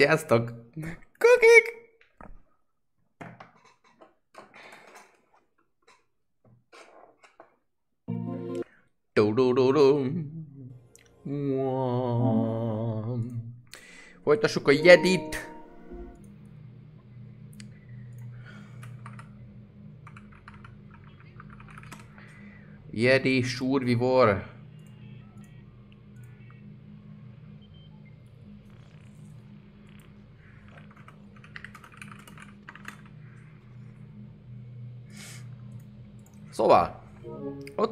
Sziasztok! Kukik! Folytassuk a Jedit. Jedi Survivor.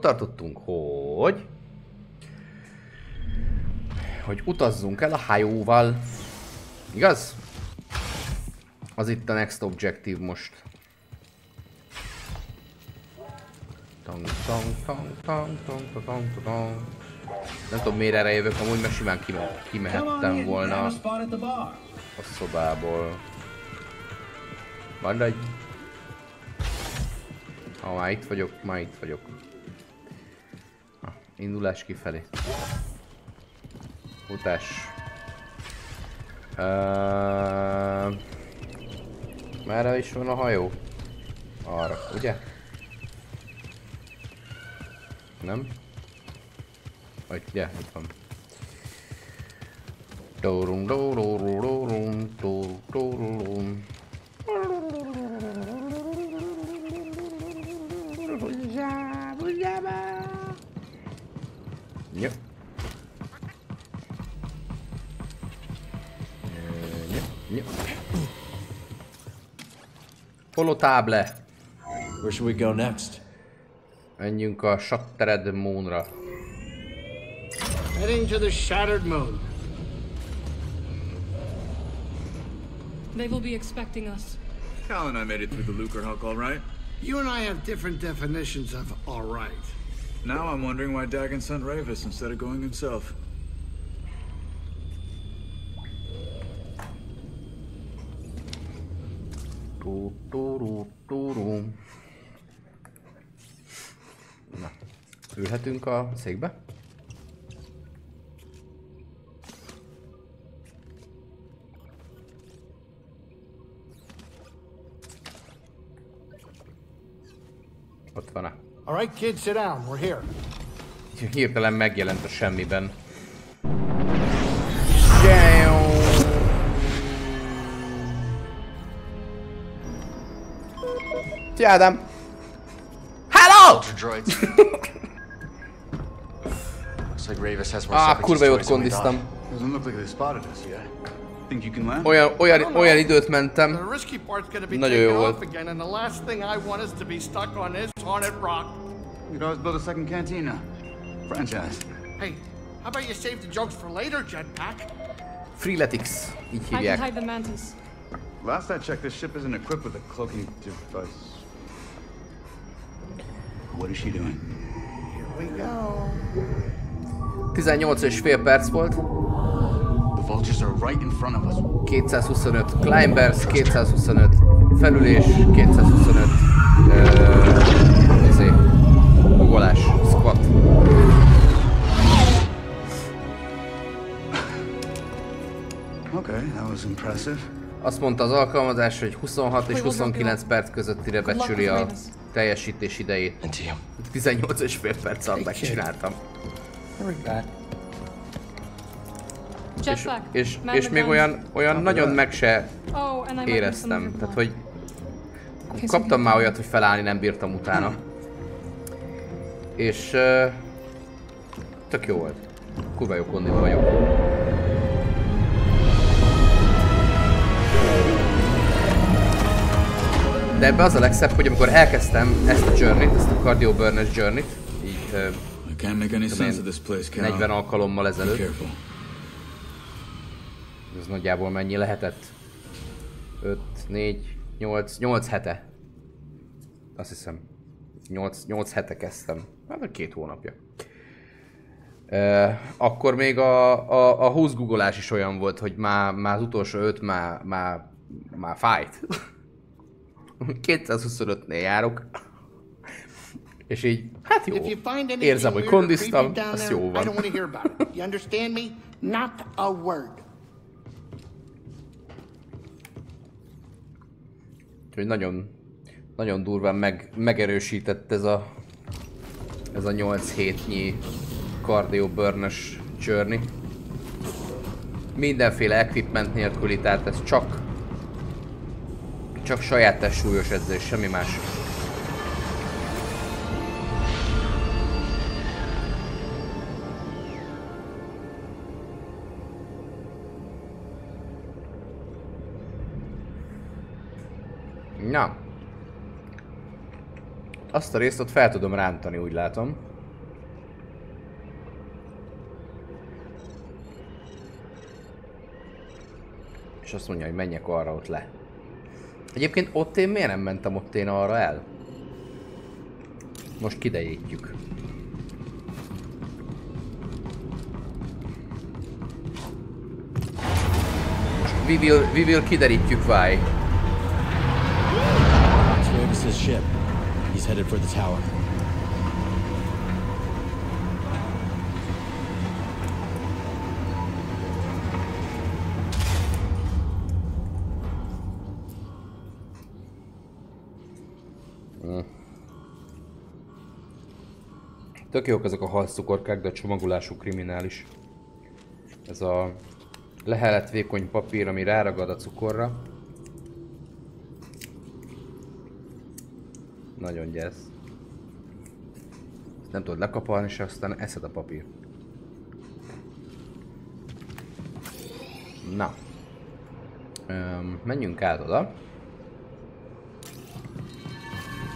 Tartottunk, hogy... Hogy utazzunk el a hajóval. Igaz? Az itt a next objective most. Tang, tang, tang, tang, tang, tang, tang, tang. Nem tudom miért erre jövök, amúgy meg simán kime kimehettem volna a szobából. Van egy... Ha már itt vagyok, már itt vagyok. Indulás kifelé. Utás. Uh, merre is van a hajó? Arra, ugye? Nem? Vagy, ugye, itt van. Dorum, dorum, dorum, dorum, dorum. Holotáble. Where should we go next? Menjünk a Shattered Moonra. Heading to the Shattered Moon. They will be expecting us. Cal and I made it through the Lucre Hulk all right. You and I have different definitions of all right. Now I'm wondering why Dagon sent Ravis instead of going himself. Tú, tú, tú, tú. Na, ülhetünk a székbe? Ott van-e? All right, kids, sit down. We're here. Hirtelen megjelent a semmiben. Szia Ádám! Hello! Ultra droids. Looks like Ravis has more Ah, separatists kurva jót toys than we thought. kondiztam. Doesn't look like they spotted us yet. Think you can land? Olyan, olyan, olyan időt mentem. The risky part's gonna be Nagyon taking jó off volt. again, and the last thing I want is to be stuck on this haunted rock. We could always build a second cantina. Franchise. Hey, how about you save the jokes for later, Jetpack? Freeletics, így I can hívják. hide the mantis. Last I checked, this ship isn't equipped with a cloaking device. What is she doing? We go. 18 és fél perc volt. The vultures are right in front of us. 225 climbers, 225 felülés, 225 uh, izé, ugolás, squat. Okay, that was impressive. Azt mondta az alkalmazás, hogy 26 és 29 perc közöttire becsüli a teljesítés idejét. And to you. 18 és fél perc alatt megcsináltam. És, és, és még olyan, olyan nagyon meg se éreztem. Tehát, hogy kaptam már olyat, hogy felállni nem bírtam utána. És uh, tök jó volt. Kurva jó vagyok. De ebbe az a legszebb, hogy amikor elkezdtem ezt a journey-t, ezt a Cardio Burners journey-t, így uh, I can't make any sense of this place, Cal. 40 alkalommal ezelőtt, ez nagyjából mennyi lehetett? 5, 4, 8, 8 hete. Azt hiszem. 8, 8 hete kezdtem. Hát két hónapja. Uh, akkor még a, a, a 20 googolás is olyan volt, hogy már, már az utolsó 5 már, már, már fájt. 225-nél járok. És így, hát jó. Érzem, hogy kondiztam, az jó van. Not a word. Úgyhogy nagyon, nagyon durván meg, megerősített ez a ez a 8 hétnyi cardio burn journey. Mindenféle equipment nélküli, tehát ez csak csak saját test súlyos edzés, semmi más. Na. Azt a részt ott fel tudom rántani, úgy látom. És azt mondja, hogy menjek arra ott le. Egyébként ott én miért nem mentem ott én arra el? Most kidejétjük. Most we will, we will kiderítjük why. It's ship. He's headed for the tower. Tök jók ezek a halszukorkák, de a csomagolású kriminális. Ez a lehelet vékony papír, ami ráragad a cukorra. Nagyon gyesz. Nem tudod lekapalni, és aztán eszed a papír. Na. Öm, menjünk át oda.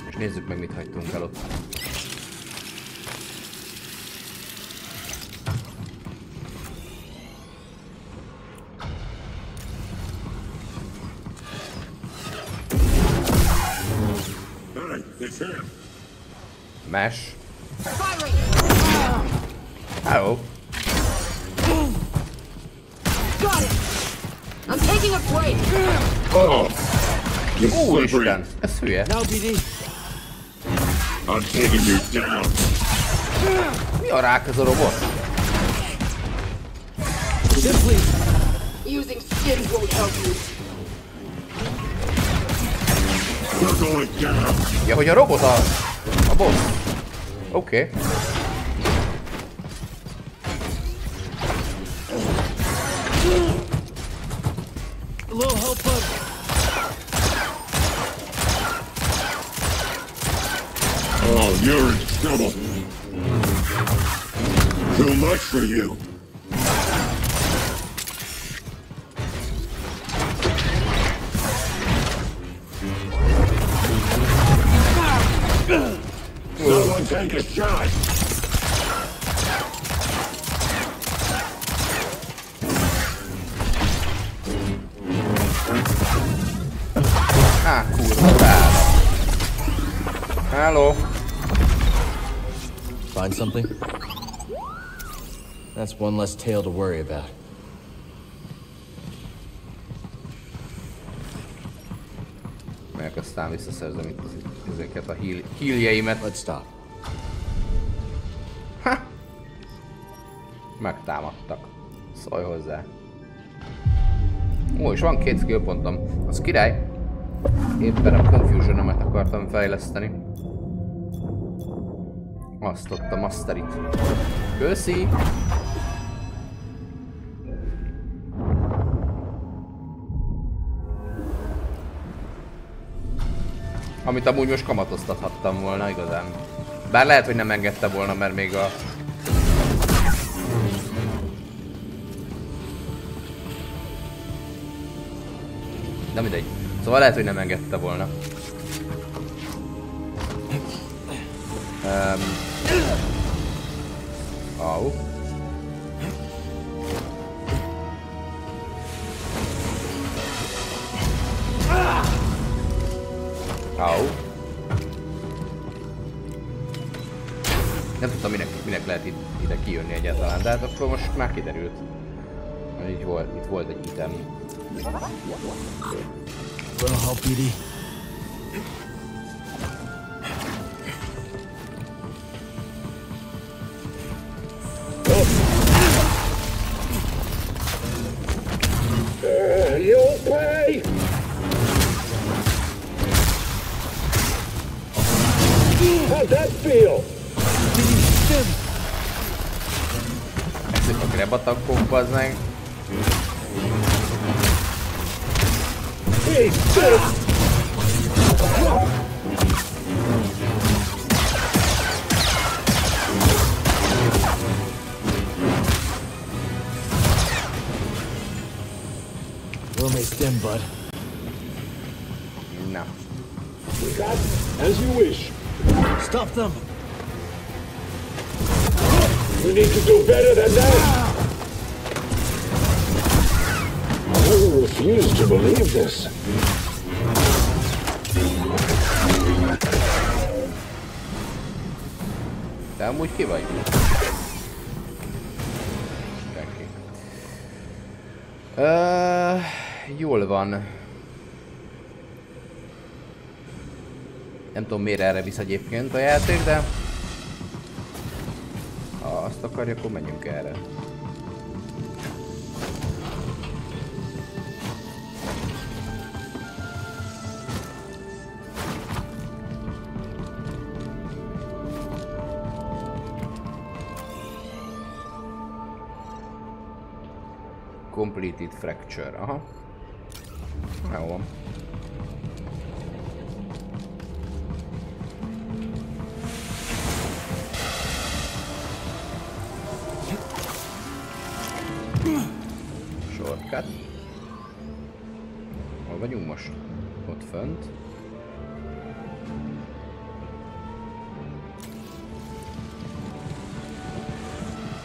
És nézzük meg, mit hagytunk el ott. Mesh. Hello. Got it! I'm taking a break! Oh. Úristen, ez hülye. Now, BD. I'm taking you down. Mi a rák ez a robot? Please. Using skins won't help you. You're going down. Ja, hogy a robot a... a boss. Oké. Okay. A little help, bud. Oh, you're in trouble. Too much for you. That's one less tail to worry about. Meg aztán visszaszerzem itt ezeket a heal, healjeimet. Let's stop. Ha! Megtámadtak. Szólj hozzá. Ó, és van két skill pontom. Az király. Éppen a confusion akartam fejleszteni. Azt ott a masterit. Köszi! Amit amúgy most kamatoztathattam volna igazán. Bár lehet, hogy nem engedte volna, mert még a... De mindegy. Szóval lehet, hogy nem engedte volna. Um... Au. Au. Nem tudtam minek, minek lehet itt, ide kijönni egyáltalán, de hát akkor most már kiderült. Hogy így volt, itt volt egy item. Little feel? Ezek a grab attackok, bazd meg. Hey, bitch! Will may stem, bud. Na. As you wish. Stop them! You need to do better than that. I refuse to believe this. Te amúgy ki vagy? Senki. Ö, jól van. Nem tudom miért erre visz egyébként a játék, de... Ha azt akarja, akkor menjünk erre. Completed fracture, aha. Jó van. Most? Ott fönt.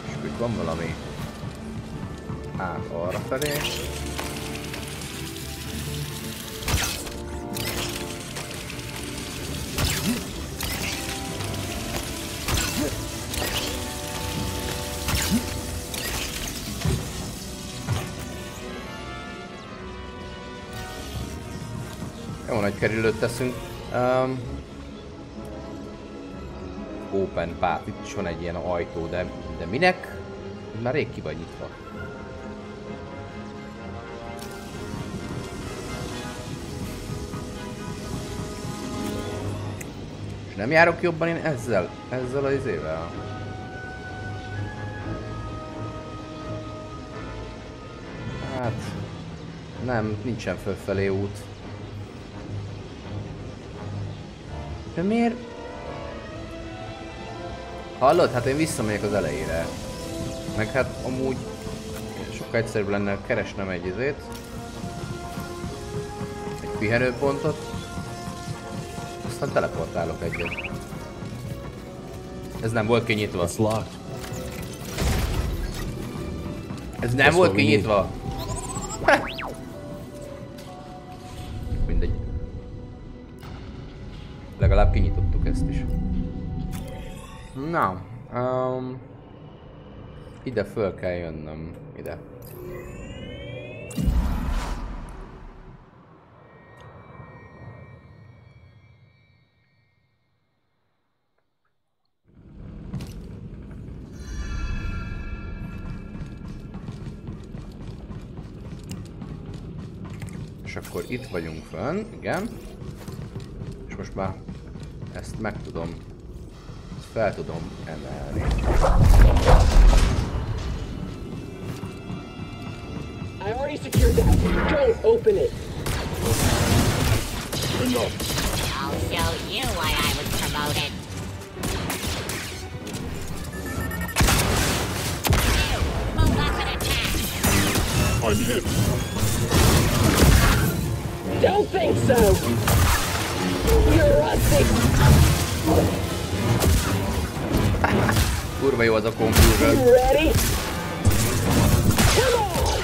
És itt van valami át arra felé. Kerülőt teszünk. Um, open path, itt is van egy ilyen ajtó, de, de minek? Már rég ki vagy nyitva. És nem járok jobban én ezzel? Ezzel az izével? Hát... Nem, nincsen fölfelé út. De miért? Hallod? Hát én visszamegyek az elejére. Meg hát amúgy sokkal egyszerűbb lenne keresnem egy izét. Egy pihenőpontot. Aztán teleportálok egyet. Ez nem volt kinyitva. Ez nem volt kinyitva. Na, um, ide föl kell jönnöm. Ide. És akkor itt vagyunk fönn, igen. És most már ezt meg tudom, fel tudom emelni. I already secured that. Don't open it. I'll show you why I was promoted. You, move up and attack. I'm hit. Don't think so. You're rusty. Kurva jó az a computer. You ready? Come on.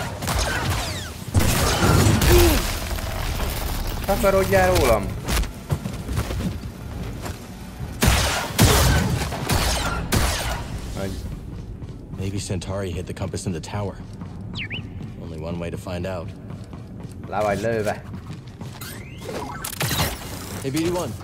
Takarodjál rólam! Maybe Centauri hid the compass in the tower. Only one way to find out. Le vagy lőve. Hey, BD1.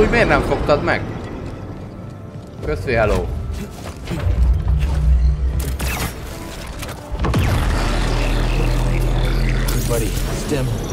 úgy miért nem fogtad meg? Köszi, hello. Buddy, stem.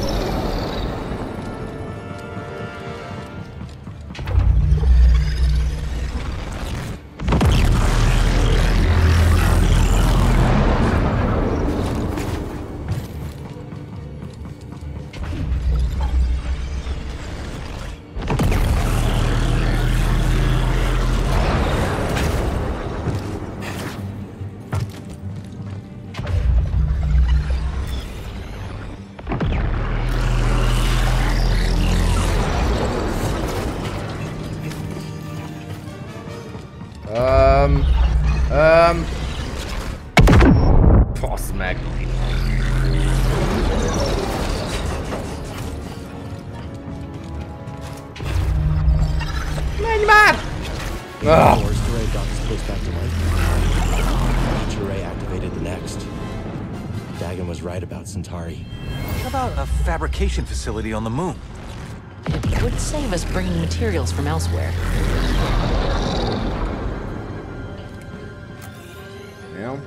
city on the moon. It would save us bringing materials from elsewhere. Yeah.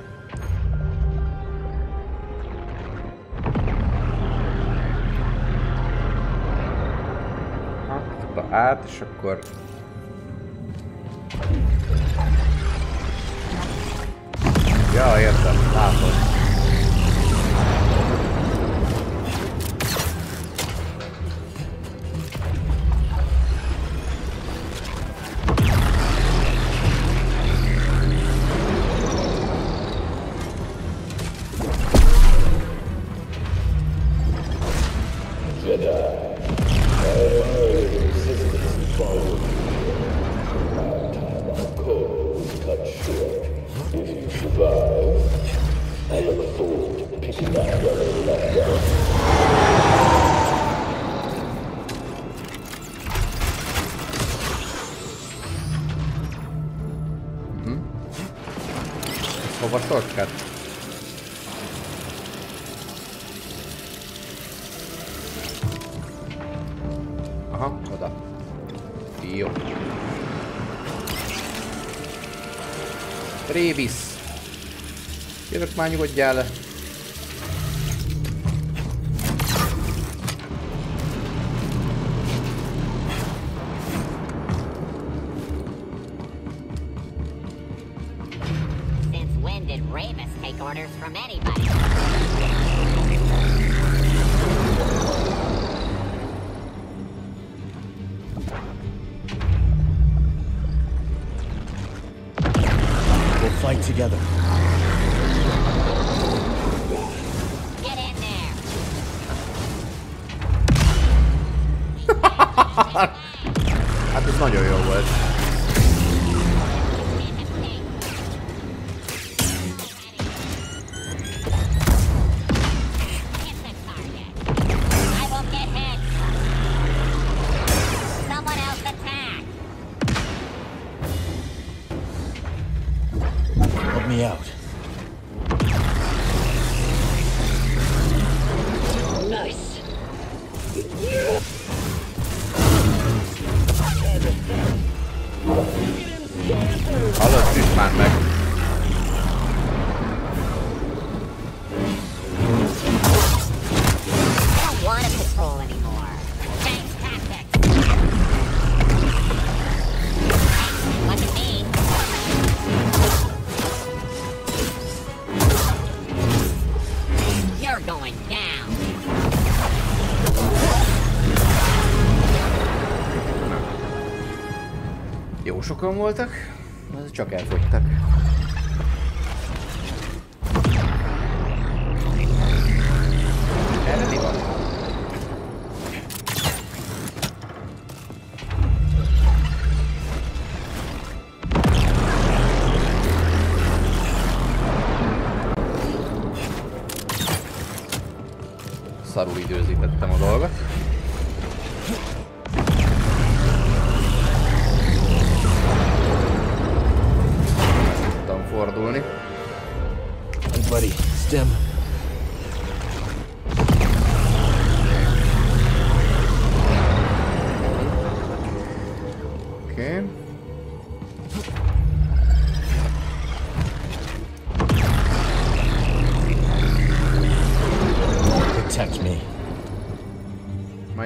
قطعات الشكر يا يا تاخذ zsákmányolódjál, sokan voltak, csak elfogytak.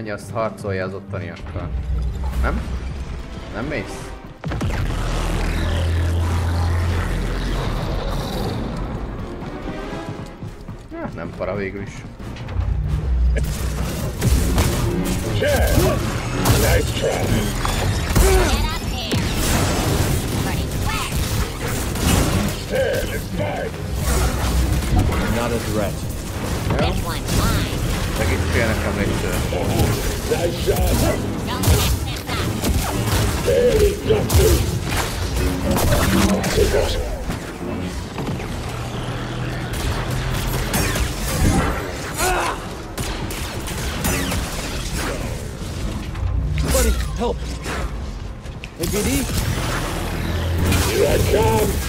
Menj azt harcolja az ottaniakkal. Nem? Nem mész? Ja, nem para végül is. Nice try. Not a threat. This one's mine. Segítsél nekem légy Nice shot. Don't mess this up. Barely got through. Take us. Buddy, help! Hey, BD? Here I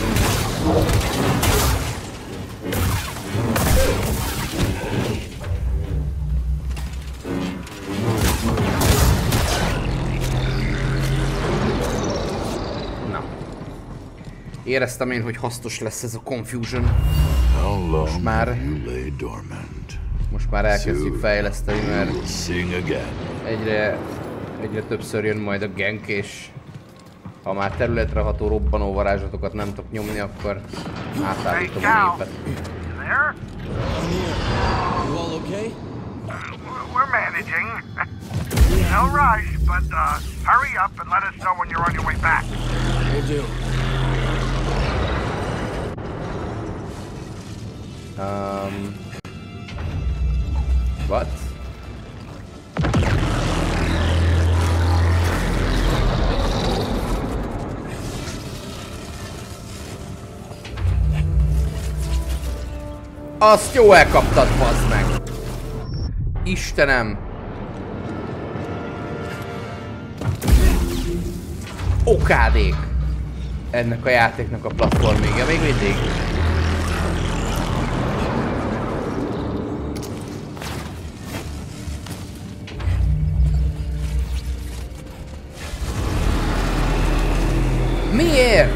Éreztem én, hogy hasznos lesz ez a Confusion. Most már, most már elkezdjük fejleszteni, mert We'll egyre, egyre többször jön majd a genk, és ha már területre ható robbanó varázslatokat nem tudok nyomni, akkor átállítom a népet. There? You all okay? We're managing. no rush, but uh, hurry up and let us know when you're on your way back. Will do. Um, what? Azt jó elkaptad, bazd meg! Istenem! Okádék! Ennek a játéknak a platformja még mindig. Miért?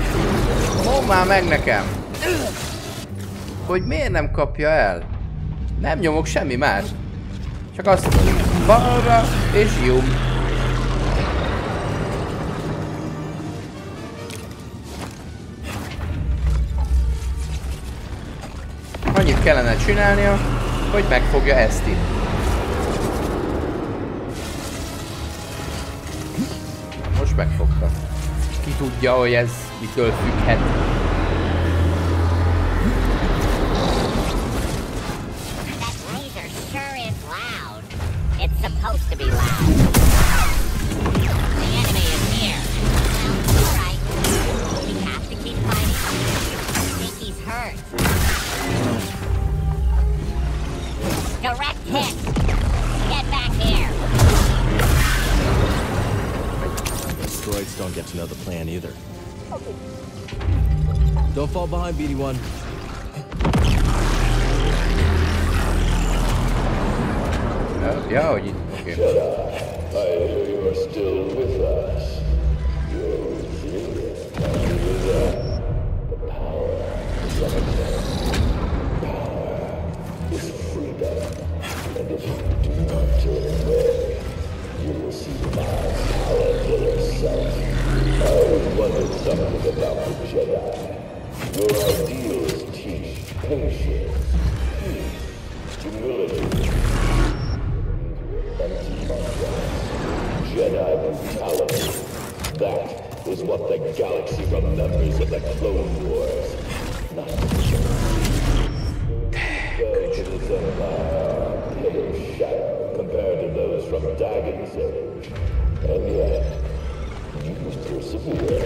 Mondd már meg nekem! Hogy miért nem kapja el? Nem nyomok semmi más. Csak azt balra és jum. Annyit kellene csinálnia, hogy megfogja ezt itt. Most megfogta. Ki tudja, hogy ez mitől függhet. Don't fall behind, BD1. Ja, ja hogy itt. Oké. Okay. I hear you are still with us. You're resilient. Tell you. The power is unexamined. Power is freedom. And if you do not turn away, always wondered something about the Jedi. Your teach patience, Jedi. That is what the galaxy remembers of the Clone Wars. Not antagonism. And yet, you persevere.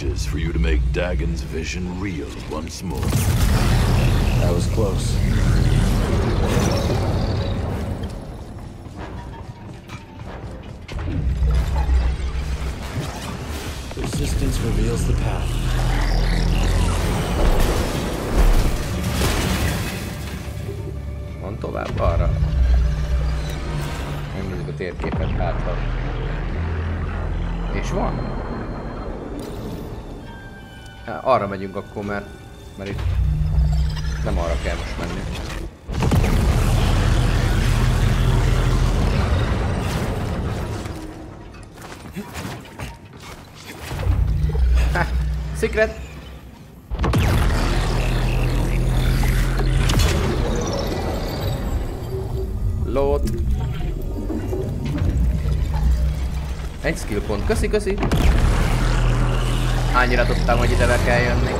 For you to make Dagon's vision real once more. That was close. Megyünk akkor, mert, mert itt nem arra kell most menni. Ha, secret! Lót. Egy skill pont. Köszi, köszi. Annyira tudtam, hogy ide be kell jönni.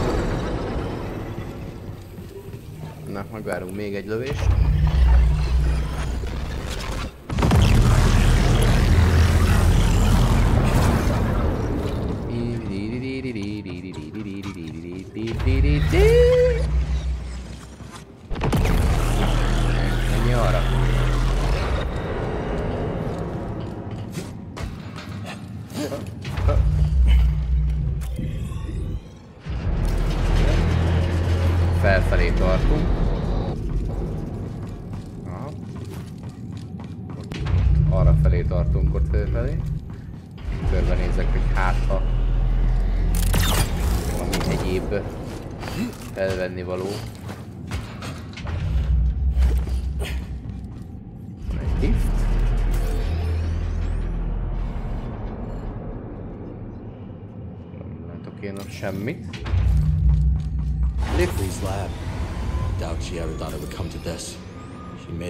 Na, megvárunk még egy lövést. Menj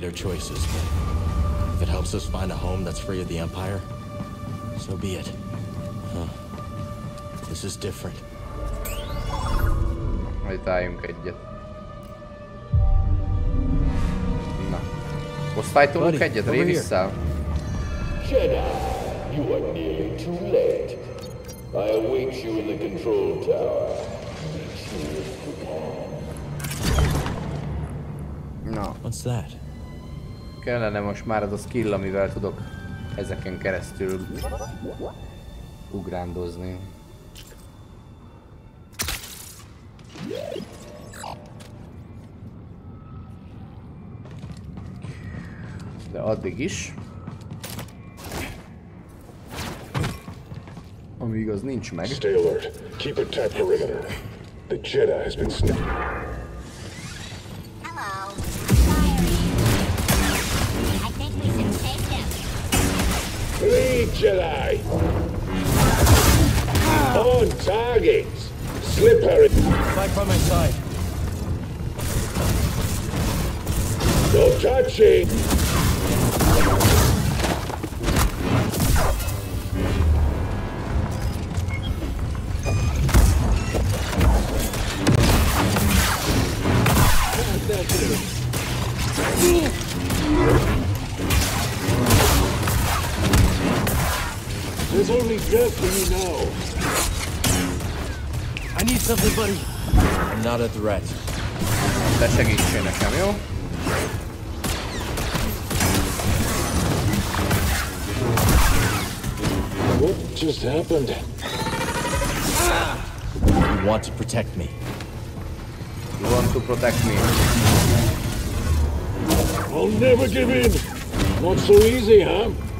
She made her choices, but if it helps us find a home that's free of the Empire, so be it. Huh. This is different. Majd álljunk egyet. Na. Osztálytolunk Buddy, egyet, over here. Révisszel? Jedi, you are nearly too late. I await you in the control tower. Meet you if you What's that? Kellene most már az a skill, amivel tudok ezeken keresztül ugrándozni. De addig is. Amíg az nincs meg. Stay alert. Keep a tight perimeter. The Jedi has been sniffed. Three Jedi! On target! Slip her in. Fight by my side. No touching! There's only destiny now. I need something, buddy. I'm not a threat. De segítsél nekem, jó? What just happened? You want to protect me. You want to protect me. I'll never give in. Not so easy, huh?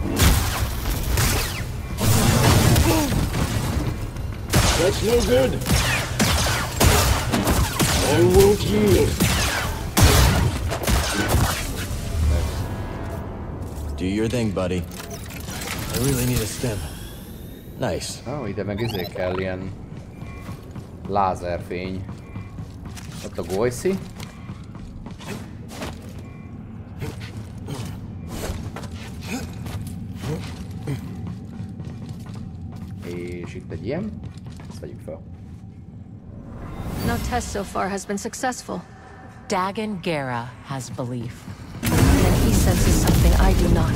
That's no good. I won't yield. Do your thing, buddy. I really need a stim. Nice. Ó, oh, ide meg izé kell ilyen lázerfény. Ott a Goiszi. És itt egy ilyen. Ezt vegyük fel. No test so far has been successful. Dagon Gera has belief. And he senses something I do not.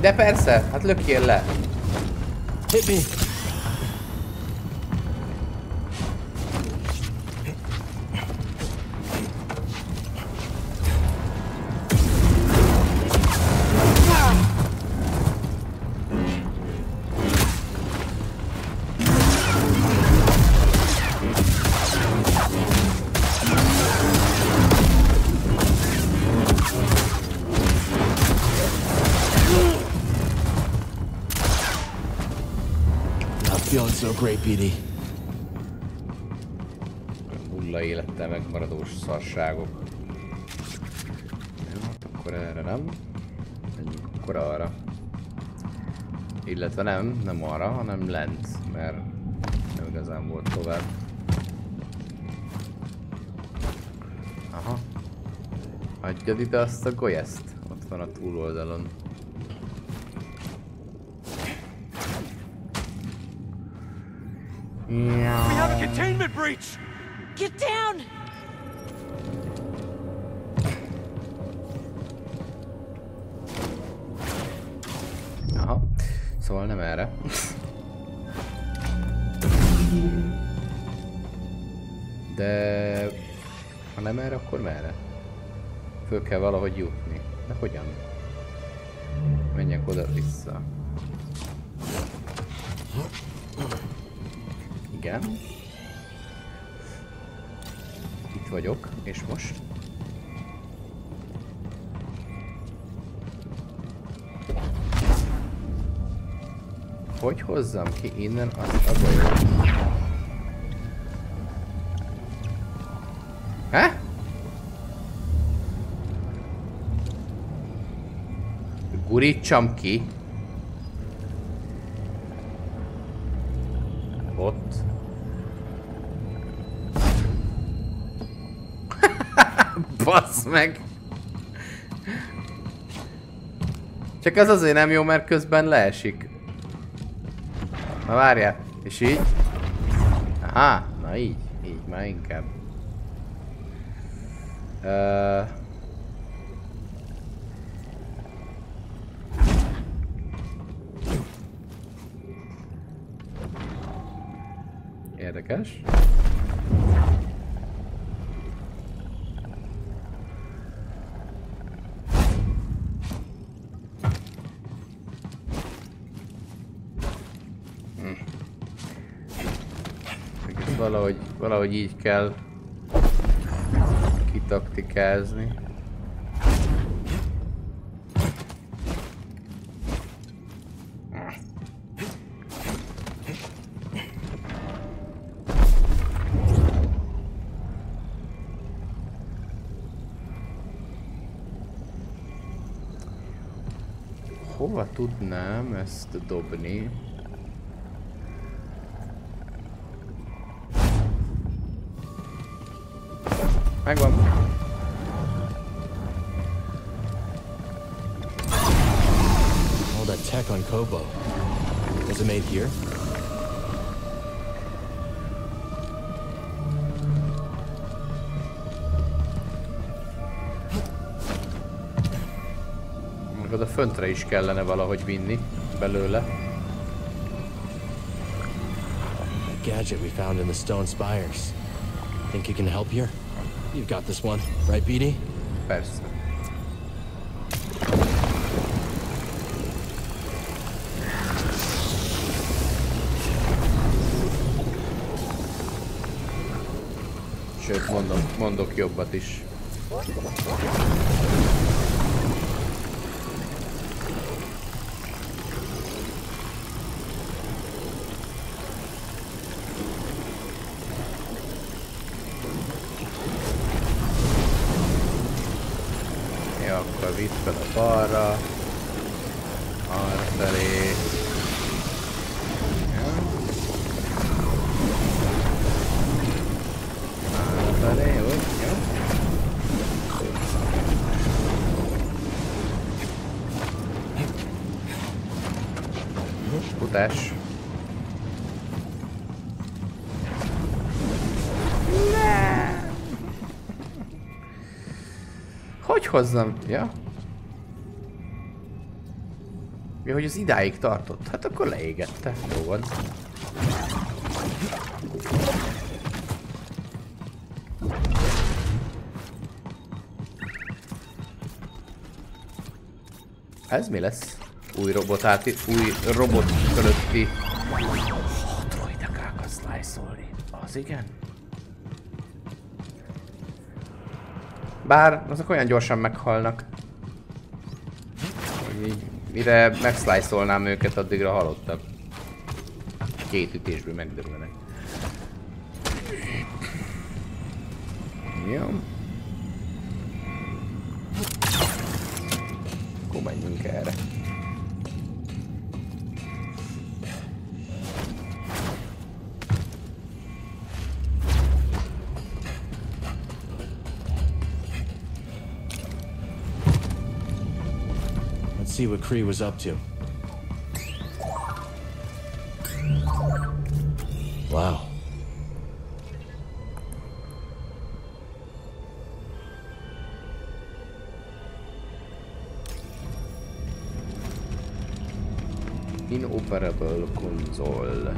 De persze, hát lökjél le. Hit me. BD. Nulla élettel megmaradós szarságok. Jó, akkor erre nem. Menjünk akkor arra. Illetve nem, nem arra, hanem lent, mert nem igazán volt tovább. Aha. Hagyjad ide azt a golyeszt. Ott van a túloldalon. We have a containment breach! Get down! Aha. Szóval nem erre. De... Ha nem erre, akkor merre? Föl kell valahogy jutni. De hogyan? Menjek oda-vissza. Igen. Itt vagyok, és most? Hogy hozzam ki innen azt a golyót? Há? Gurítsam ki? Meg! Csak az azért nem jó, mert közben leesik. Na várjál, és így? Aha, na így, így már inkább. Uh... Érdekes. Valahogy, így kell kitaktikázni. Hova tudnám ezt dobni? Megvan. All that tech on Kobo. Was it made here? Oda föntre is kellene valahogy vinni belőle. That gadget we found in the stone spires. Think you can help here? You've got this one, right, BD? Persze. Sőt, mondom, mondok jobbat is. Hozzam? Ja. Ja, hogy az idáig tartott. Hát akkor leégette. Jó van. Ez mi lesz? Új robot áti, új robot fölötti. Oh, droidekákat slice-olni. Az igen? Bár azok olyan gyorsan meghalnak. Így, mire megszlájszolnám őket, addigra halottak. Két ütésből megdörülnek. Jó. Kree was up to. Wow. Inoperable console.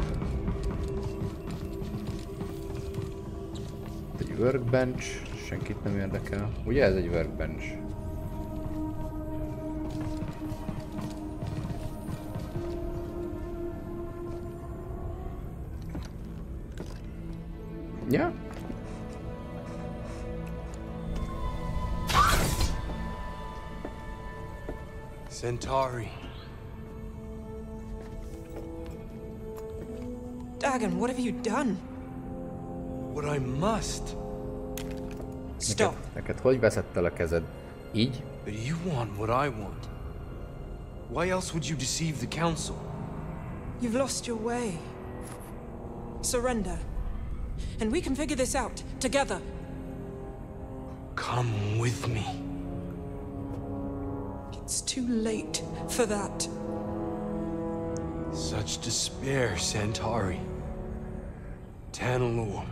Egy workbench, senkit nem érdekel. Ugye ez egy workbench? Ja. Centauri. Dagon, what have you done? What I must. Stop. Neked, neked hogy veszettel a kezed? Így? But you want what I want. Why else would you deceive the Council? You've lost your way. Surrender. And we can figure this out, together. Come with me. It's too late for that. Such despair, Centauri. Tanalor.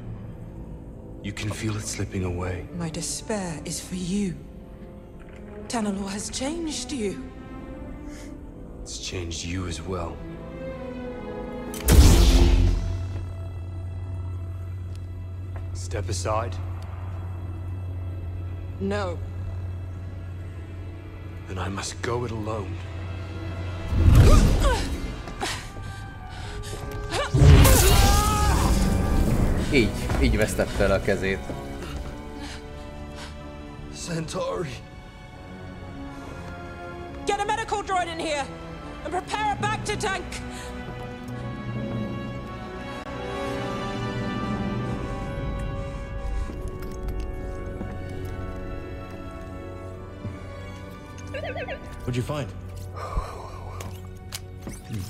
You can feel it slipping away. My despair is for you. Tanalor has changed you. It's changed you as well. Step aside. No. Then I must go it alone. Így, így vesztette el a kezét. Centauri. Get a medical droid in here! And prepare a back to tank! What'd you find? Hmm.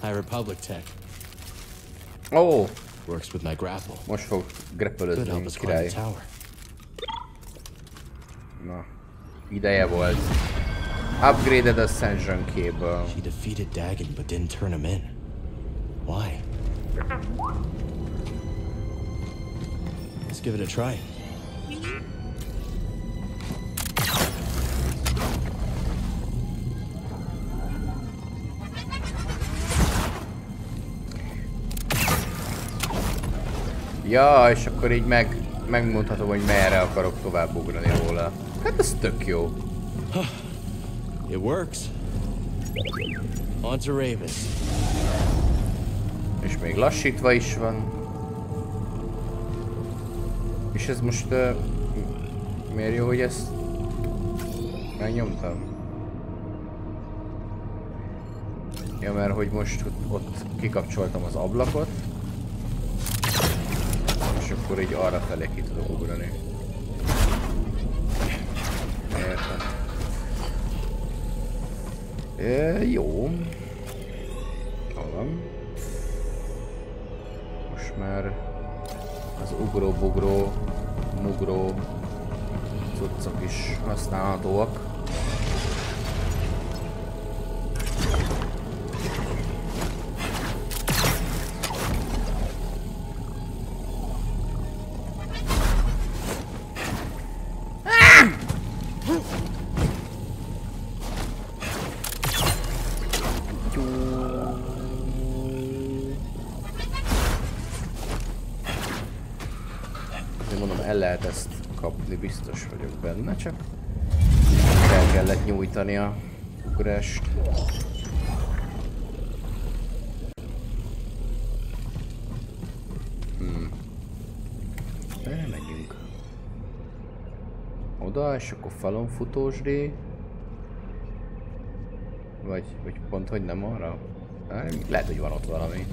High Republic tech. Oh! Works with my grapple. most fog Could greppelőzni, help mint us climb the király. tower. Na, ideje volt. Upgraded Ascension Cable. She defeated Dagon but didn't turn him in. Why? Let's give it a try. Ja, és akkor így meg, megmondhatom, hogy merre akarok tovább ugrani róla. Hát ez tök jó. It works. On to Ravis. És még lassítva is van. És ez most... Uh, miért jó, hogy ezt megnyomtam? Ja, mert hogy most ott, ott kikapcsoltam az ablakot akkor így arra felé ki tudok ugrani. Értem. E, jó. Hol? Most már az ugró-bugró, mugró cuccok is használhatóak. Mondom, el lehet ezt kapni, biztos vagyok benne, csak el kellett nyújtani a ugrást. Hmm. Erre megyünk. Oda, és akkor falon futósdé. Vagy, vagy pont, hogy nem arra? Á, Lehet, hogy van ott valami.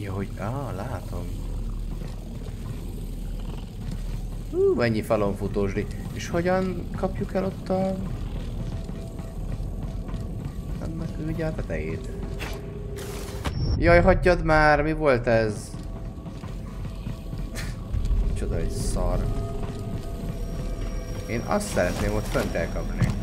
Ja, hogy... Á, látom. Hú, mennyi falon futósdi. És hogyan kapjuk el ott a... Ennek ugye a tetejét? Jaj, hagyjad már! Mi volt ez? Csoda, egy szar. Én azt szeretném ott fönt elkapni.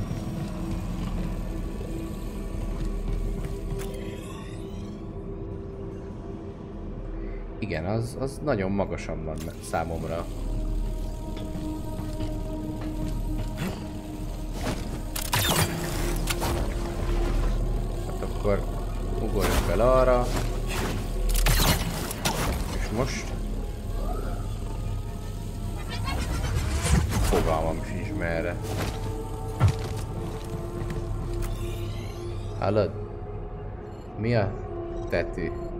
Igen, az, az nagyon magasan van számomra. Hát akkor ugorjunk fel arra. És most... Fogalmam sincs merre. Hallod? Mi a tető?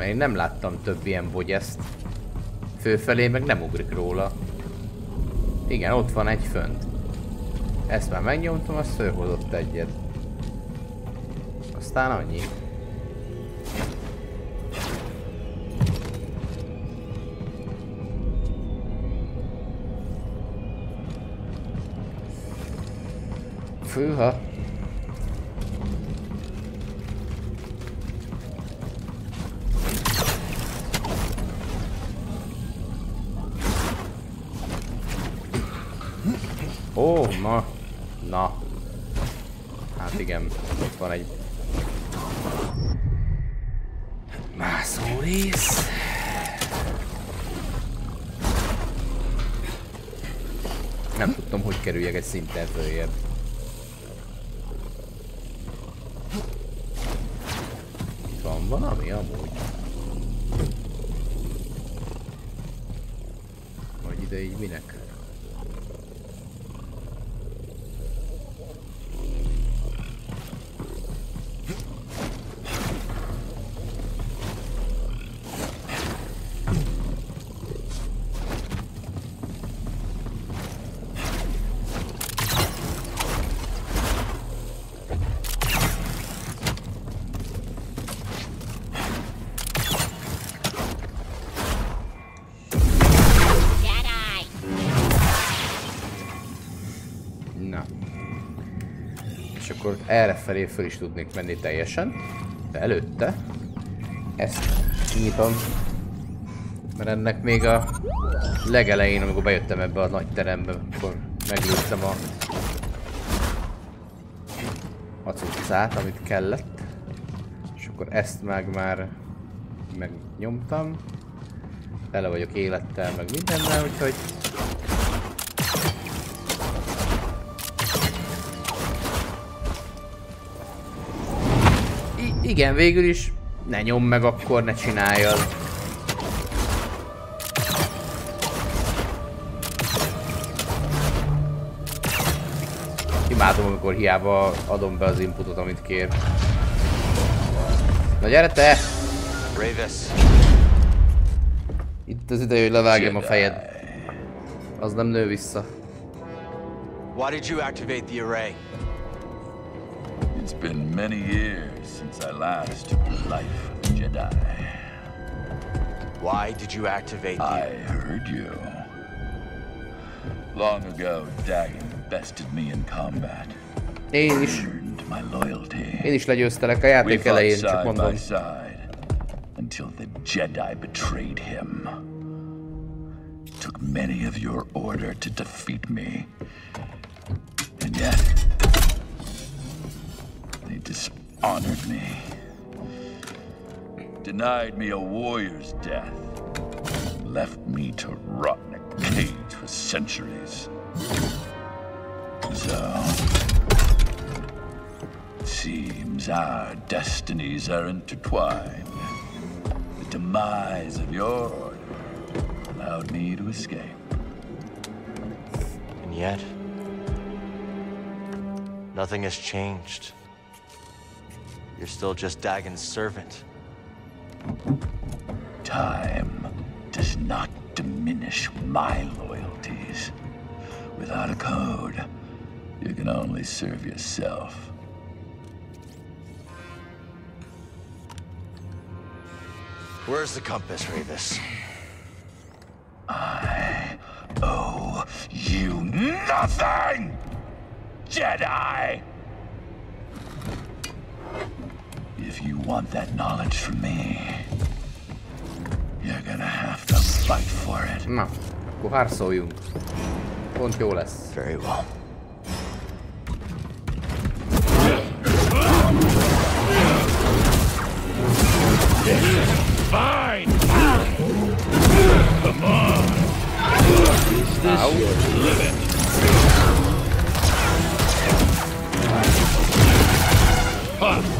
Mert én nem láttam több ilyen bogyeszt. Főfelé meg nem ugrik róla. Igen, ott van egy fönt. Ezt már megnyomtam, azt fölhozott egyet. Aztán annyi. Főha. Van egy mászó rész. Nem tudtam, hogy kerüljek egy szinten. Erre felé föl is tudnék menni teljesen. De előtte ezt kinyitom. Mert ennek még a legelején, amikor bejöttem ebbe a nagy terembe, akkor meglőttem a a amit kellett. És akkor ezt meg már megnyomtam. Tele vagyok élettel, meg mindennel, úgyhogy igen, végül is ne nyom meg akkor, ne csináljad. Imádom, amikor hiába adom be az inputot, amit kér. Na gyere te! Ravis. Itt az ideje, hogy levágjam a fejed. Az nem nő vissza. Why did you activate the array? It's been many years since I last took the life of a Jedi. Why did you activate the... I heard you. Long ago, Dagon bested me in combat. Én is. Earned my loyalty. Én is legyőztelek a We játék fought elején, csak side mondom. by side until the Jedi betrayed him. Took many of your order to defeat me. And yet, they dishonored me. Denied me a warrior's death. Left me to rot in a cage for centuries. So, it seems our destinies are intertwined. The demise of your order allowed me to escape. And yet... Nothing has changed. You're still just Dagon's servant. Time does not diminish my loyalties. Without a code, you can only serve yourself. Where's the compass, Ravis? I owe you nothing, Jedi! If you want that knowledge from me, you're gonna have to fight for it. Na, akkor harcoljunk. Pont jó lesz. Very well. Fine! Come on! Is this Ow. your limit? Ha!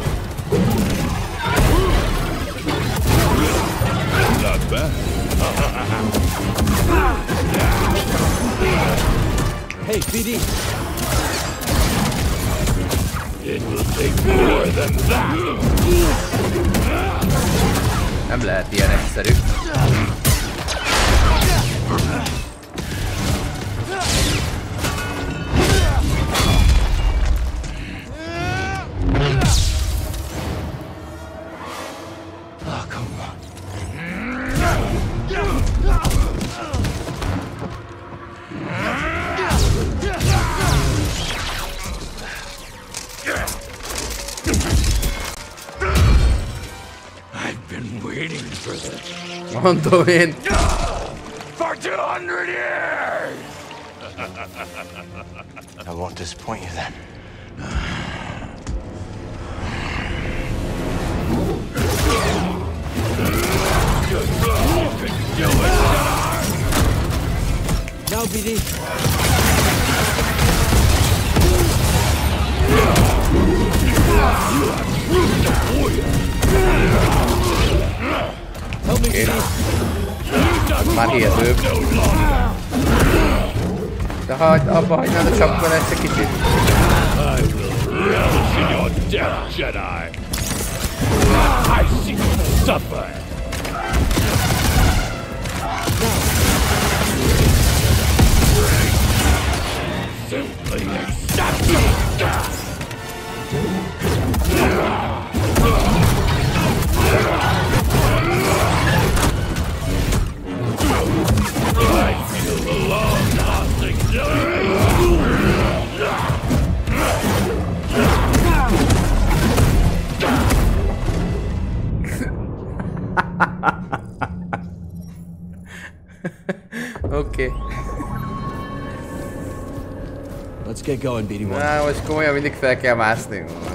bad. Hey, BD! It will take more than that. Nem lehet ilyen egyszerű. This Mondom én. for 200 years! I won't disappoint you then. Now, BD! Help me, Én. BD! Már hihetőbb. De hagyd, abba hagynál a csapkon ezt egy kicsit. I will relish Okay. Let's get going, BD1. Na, most komolyan mindig fel kell mászni. the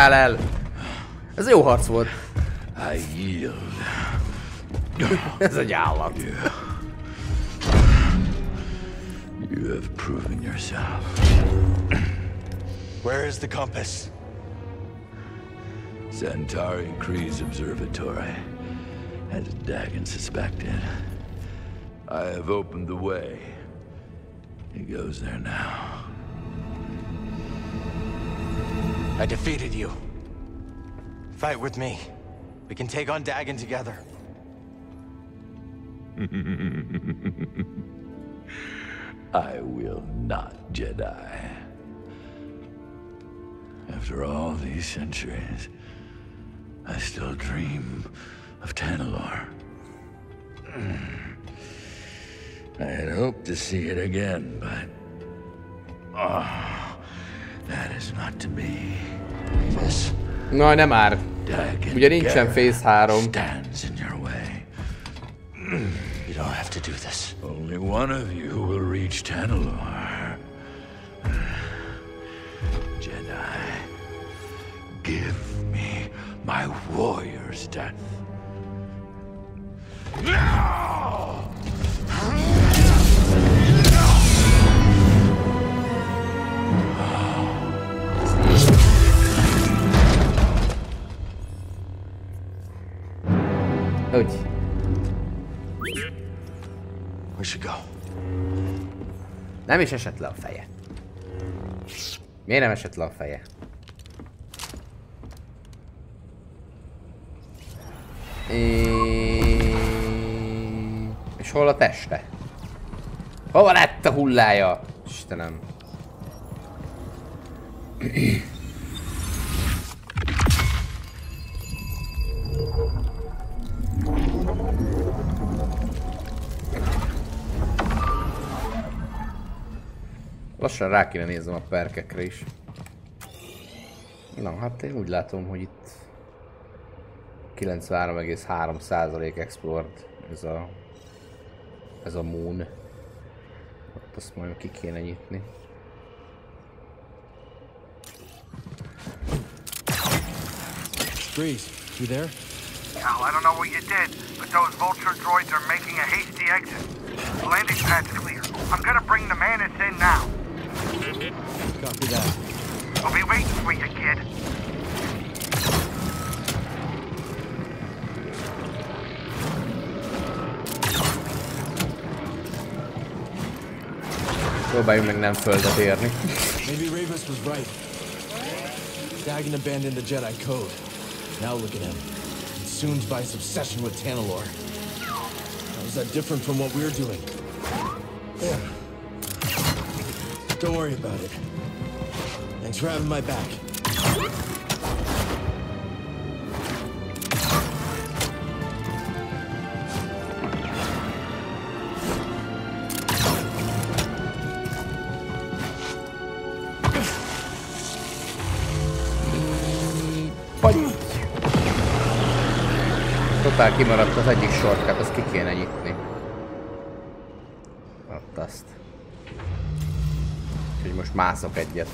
Pusztuljál el! Ez jó harc volt. I yield. Ez egy állat. You have proven yourself. Where is the compass? Centauri Kree's observatory, as Dagon suspected. I have opened the way. He goes there I defeated you. Fight with me. We can take on Dagon together. I will not, Jedi. After all these centuries, I still dream of Tanalor. I had hoped to see it again, but... Oh, that is not to be. This Na, nem már. Dagon Ugye nincsen Gera Phase 3. stands in your way. You don't have to do this. Only one of you will reach Tanalor. Jedi, give me my warrior's death. Úgy. We should go. Nem is esett le a feje. Miért nem esett le a feje? És hol a teste? Hova lett a hullája? Istenem. Lassan rá kéne néznem a perkekre is. Na, hát én úgy látom, hogy itt 93,3% explored ez a ez a moon. Ott azt majd ki kéne nyitni. Grease, you there? Al, I don't know what you did, but those vulture droids are making a hasty exit. The landing pad's clear. I'm gonna bring the Manus in now. Copy that. I'll be waiting for you, kid. Próbáljunk meg nem földet érni. Maybe Ravis was right. Dagon abandoned the Jedi code. Now look at him. Consumed by his obsession with Tanalor. How is that different from what we're doing? Don't worry about it. Thanks for having my back. Vagy... Totál kimaradt az egyik sorkát, azt ki kéne nyitni. Ott azt. Úgyhogy most mászok egyet.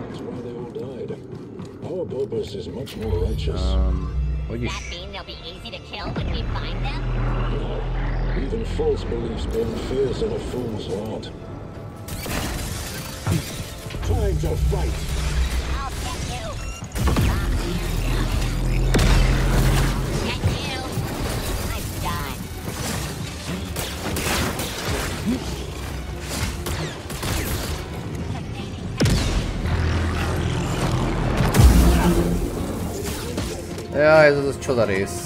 That's why they all died. Our purpose is much more righteous. Um, hogy is? Mean they'll be easy to kill when we find them? Even false beliefs burn fierce in a fool's heart. Time to fight! I'll get you. Get you. I'm done. Ja, ez az a csoda rész.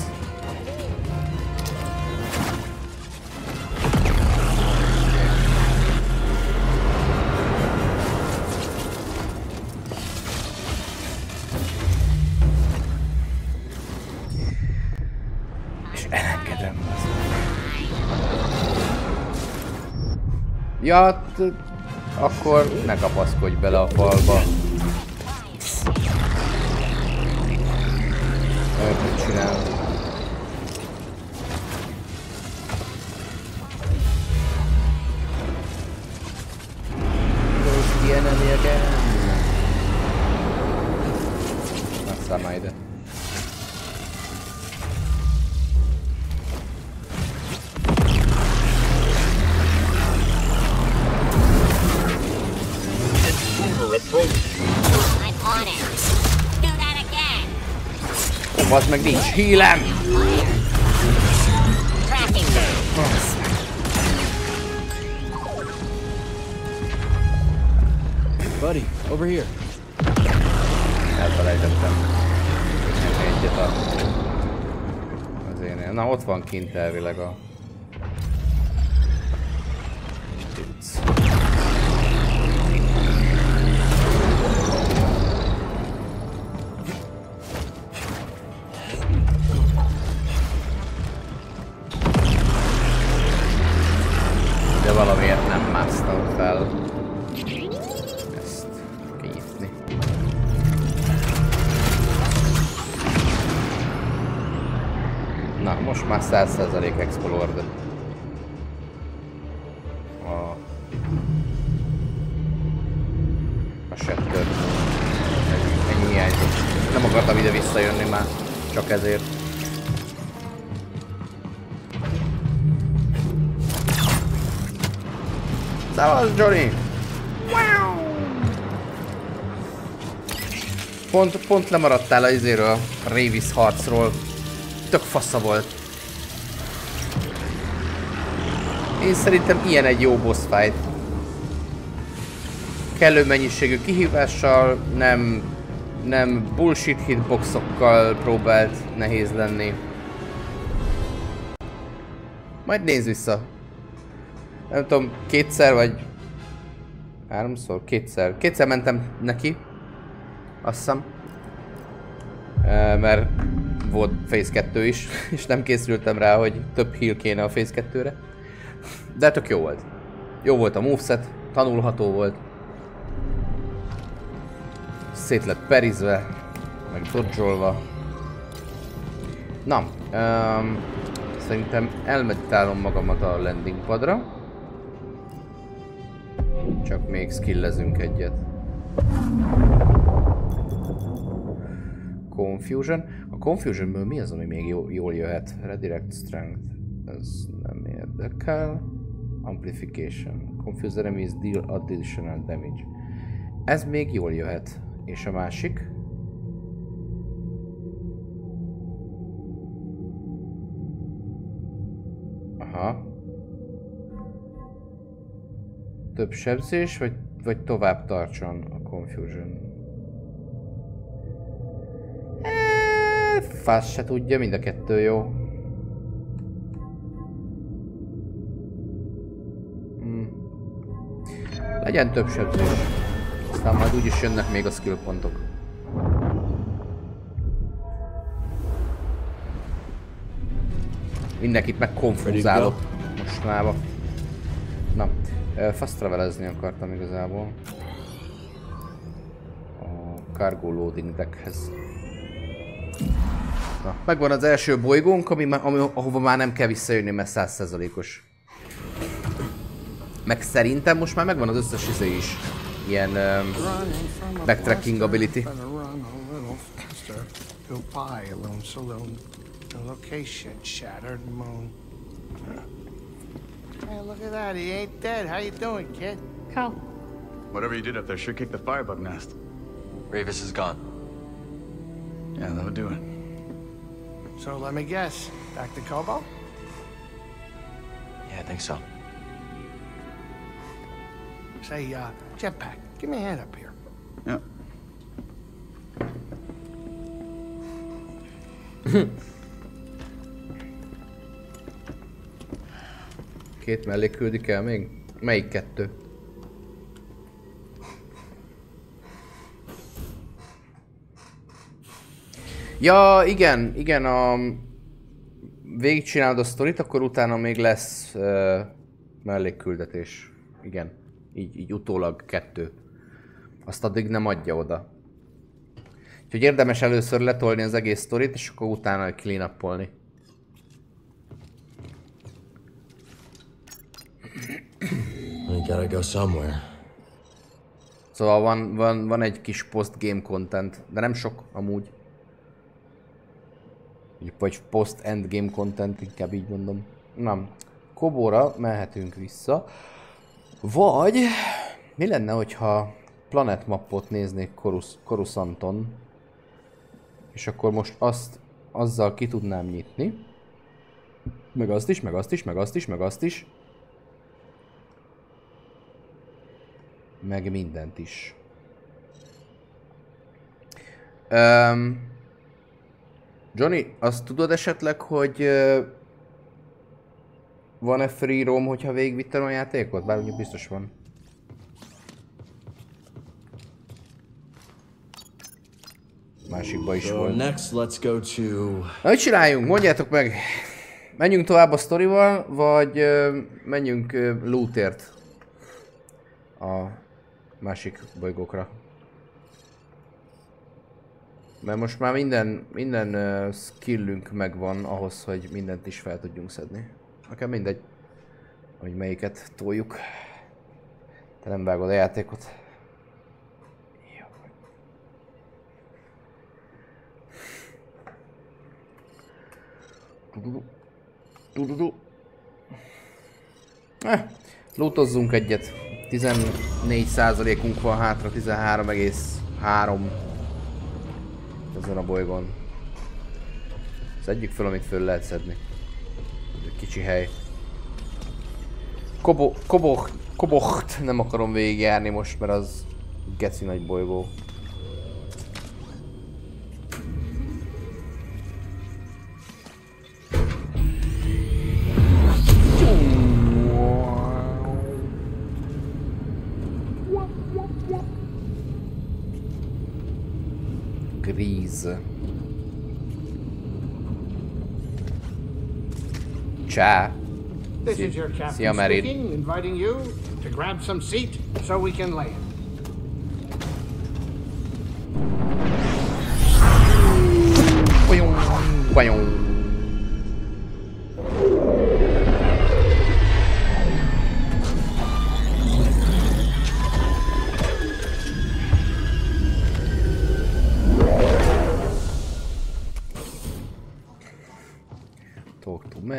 Ja, akkor ne kapaszkodj bele a falba. Bazd meg nincs hílem! Buddy, over here. Elfelejtettem. Egyet a... Az én... Na ott van kint elvileg a... csak ezért. Szavasz, Johnny! Pont, pont lemaradtál az izéről, a Ravis harcról. Tök fassa volt. Én szerintem ilyen egy jó boss fight. Kellő mennyiségű kihívással, nem, nem bullshit hitboxokkal próbált nehéz lenni. Majd nézz vissza. Nem tudom, kétszer vagy Háromszor, kétszer. Kétszer mentem neki. Azt hiszem. Ö, mert volt Phase 2 is, és nem készültem rá, hogy több heal kéne a Phase 2-re. De tök jó volt. Jó volt a moveset, tanulható volt. Szét lett perizve, meg dodge Na, um, szerintem elmeditálom magamat a landing padra. Csak még skillezünk egyet. Confusion. A Confusionből mi az, ami még jó, jól jöhet? Redirect Strength. Ez nem érdekel. Amplification. Confuse enemies deal additional damage. Ez még jól jöhet. És a másik? Aha. Több sebzés, vagy, vagy tovább tartson a Confusion? Eee, Fasz se tudja, mind a kettő jó. Hmm. Legyen több sebzés. Aztán majd úgyis jönnek még a skill pontok. Mindenkit megkonfúzálok mostanában. Na, fast travelezni akartam igazából. A cargo loading deckhez. Na, megvan az első bolygónk, ami, ami, ahova már nem kell visszajönni, mert 100%-os. Meg szerintem most már megvan az összes izé is. Ilyen um, backtracking ability. Go buy a lone saloon. The location shattered moon. Hey, look at that. He ain't dead. How you doing, kid? Cal. Whatever you did up there sure kicked the firebug nest. Ravis is gone. Yeah, that'll do it. So let me guess. Back to Kobo? Yeah, I think so. Say, uh, Jetpack, give me a hand up here. Yeah. Két mellé küldik el még? Melyik kettő? Ja, igen, igen, a... Végigcsinálod a sztorit, akkor utána még lesz uh, mellékküldetés. Igen, így, így utólag kettő. Azt addig nem adja oda. Úgyhogy érdemes először letolni az egész sztorit, és akkor utána clean. We gotta go somewhere. Szóval van, van, van egy kis post-game content, de nem sok amúgy. Vagy post-endgame content, inkább így mondom. Na, Kobóra mehetünk vissza. Vagy mi lenne, hogyha planet mappot néznék Korus, és akkor most azt azzal ki tudnám nyitni. Meg azt is, meg azt is, meg azt is, meg azt is. Meg mindent is. Um, Johnny, azt tudod esetleg, hogy van-e free roam, hogyha végigvittem a játékot? Bár ugye biztos van. Másikba is So volt. next, let's go to. Na, mit csináljunk? Mondjátok meg! Menjünk tovább a sztorival, vagy ö, menjünk ö, lootért a másik bolygókra? Mert most már minden, minden uh, skillünk megvan ahhoz, hogy mindent is fel tudjunk szedni. Nekem mindegy, hogy melyiket toljuk. Te nem vágod a játékot. Jó. Tududu. Tududu. Eh, lootozzunk egyet. 14%-unk van hátra, 13,3 ezen a bolygón. Szedjük fel, amit föl lehet szedni kicsi hely. Kobo, koboch, kobocht nem akarom végigjárni most, mert az geci nagy bolygó. Gríz. Csá. This is your captain Szia, Merid. speaking, inviting you to grab some seat so we can land. Boing, boing.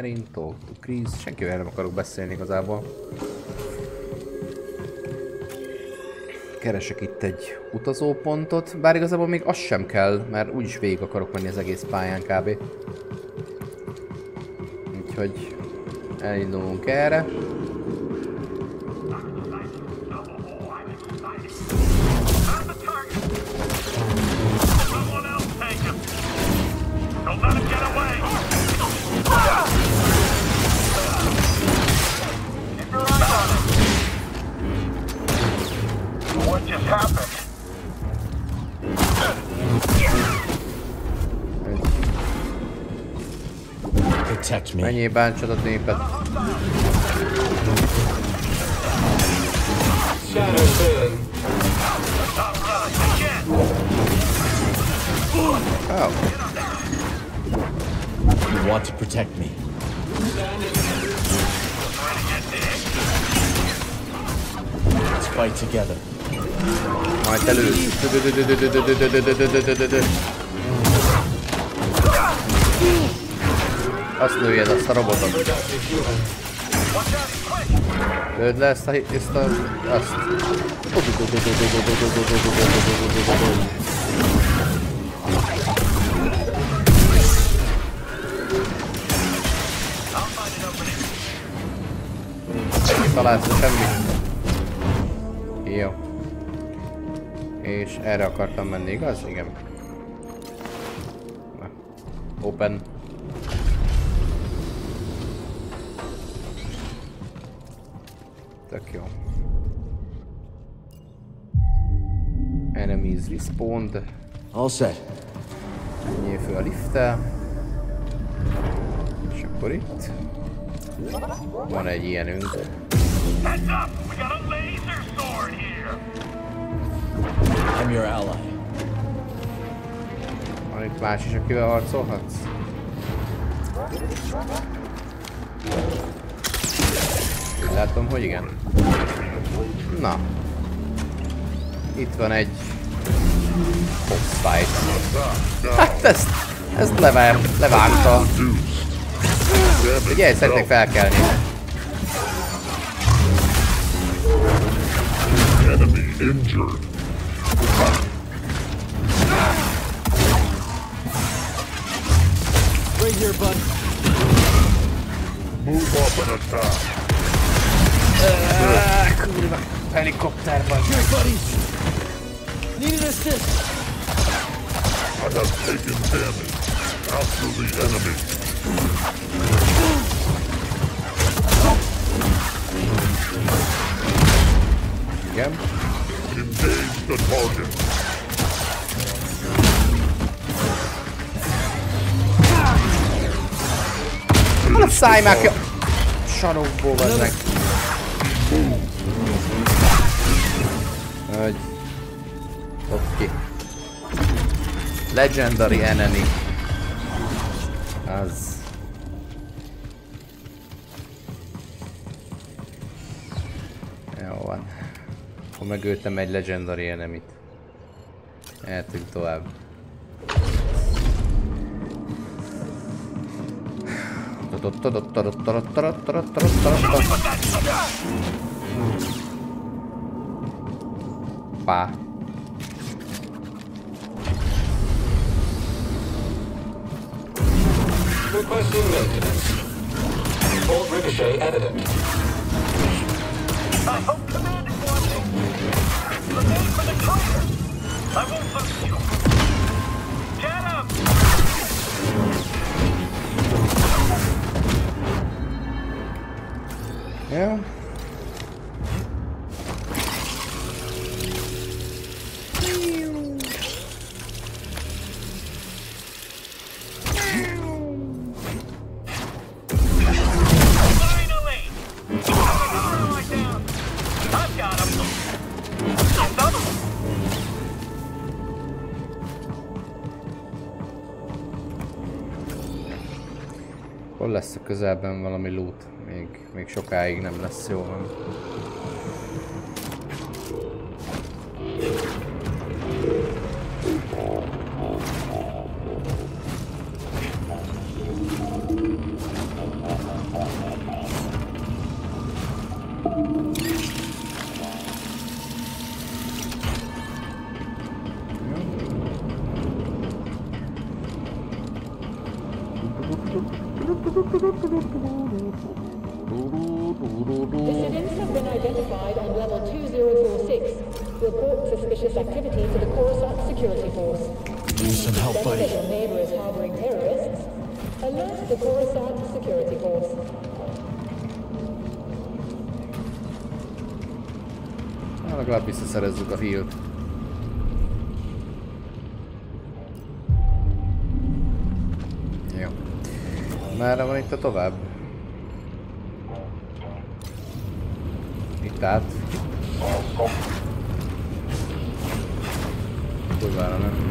Merin, talk to Chris. Senkivel nem akarok beszélni igazából. Keresek itt egy utazópontot, bár igazából még az sem kell, mert úgyis végig akarok menni az egész pályán kb. Úgyhogy elindulunk erre. Menjél bántsad a népet. Oh. You want to protect me. Let's fight together. Majd elősz. Azt lőjed, azt a robotot. Lőd le ezt a... ezt a... azt. Találsz le semmit. Jó. És erre akartam menni, igaz? Igen. Open. Respawned. All set. Menjél föl a lifttel. És akkor itt. Van egy ilyenünk. I'm your ally. Van itt más is, akivel harcolhatsz? Látom, hogy igen. Na. Itt van egy... Fight. Hát ezt... Ezt levár, levárta. Ugye, szeretnék felkelni. Enemy injured. Száj már ki a sarokból vannak. Hogy... Oké. Legendary enemy. Az. Jó van. Akkor megöltem egy legendary enemy-t. Eltünk tovább. Pá. Requesting maintenance. Bolt ricochet evident. I hope command is watching. Out for the traitor! I won't lose you! Yeah. Hol lesz a közelben valami lút? Még, sokáig nem lesz jó van. Tovább? Itt át. Kurvára nem.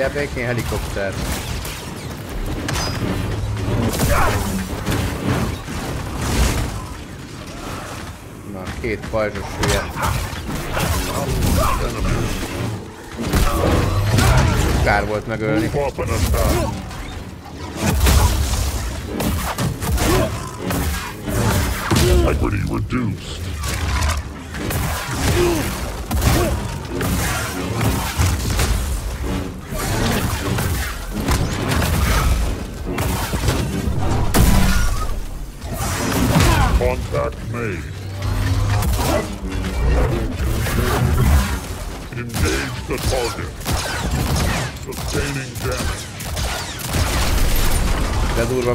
Adjál békén helikopter. Na, két pajzsos hülye. Kár volt megölni. Integrity reduced.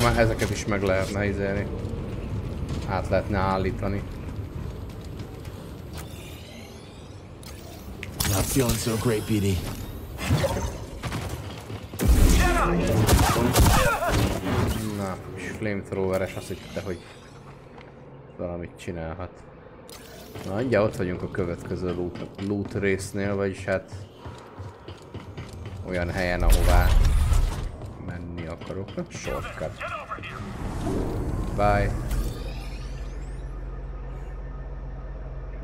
Már ezeket is meg lehetne izélni. Át lehetne állítani. Not feeling so great, BD. Na, és flamethroweres azt hitte, hogy valamit csinálhat. Na, ugye ott vagyunk a következő loot, loot résznél, vagyis hát olyan helyen, ahová akarok. Na, shortcut. Bye.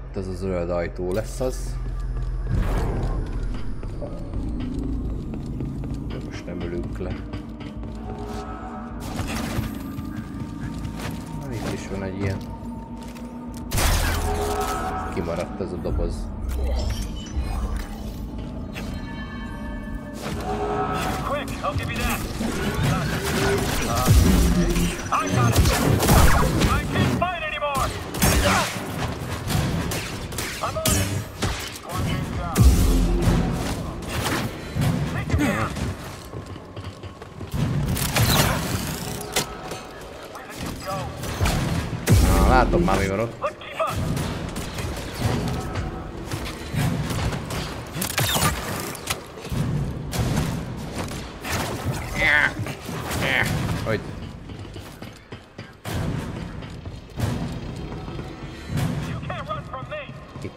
Itt az a zöld ajtó lesz az. De most nem ülünk le. Na, itt is van egy ilyen. Kimaradt ez a doboz. Quick, I'll give you that. Uh, I got it. I can't fight anymore. I'm on it. Squadron down. Take him down. Na, látom már mi van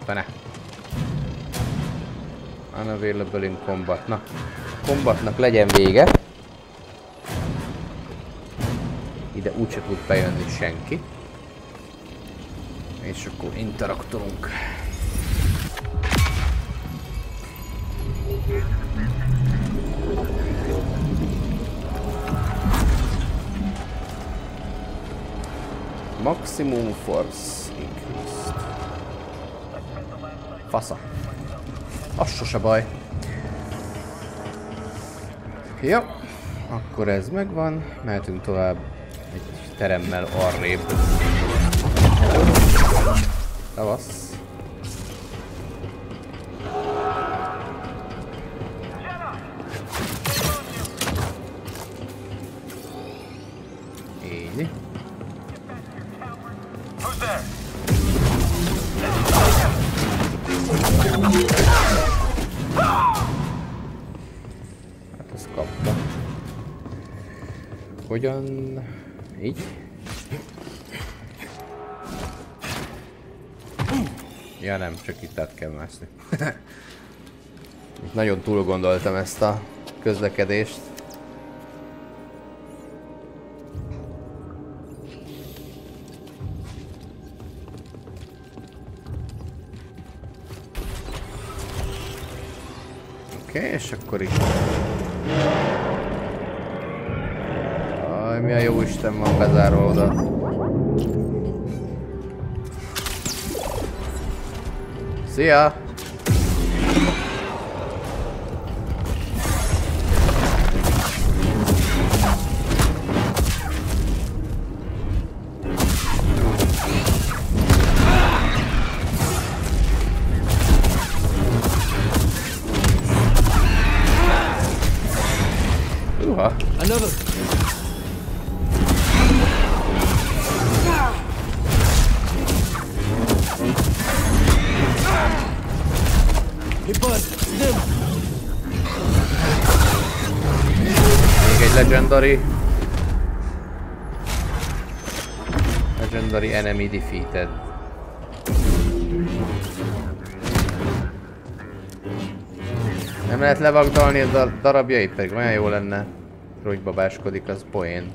Van-e? Unavailable in combat. Na, combatnak legyen vége. Ide úgyse tud bejönni senki. És akkor interaktolunk. Maximum force Fasza. Az sose baj. Jó, akkor ez megvan, mehetünk tovább egy teremmel arrébb. Tavasz. Hogyan... Így? Ja nem, csak itt át kell mászni. Nagyon túl gondoltam ezt a közlekedést. 야. Defeated. Nem lehet levagdalni a dar darabjait, pedig olyan jó lenne. Hogy babáskodik, az poén.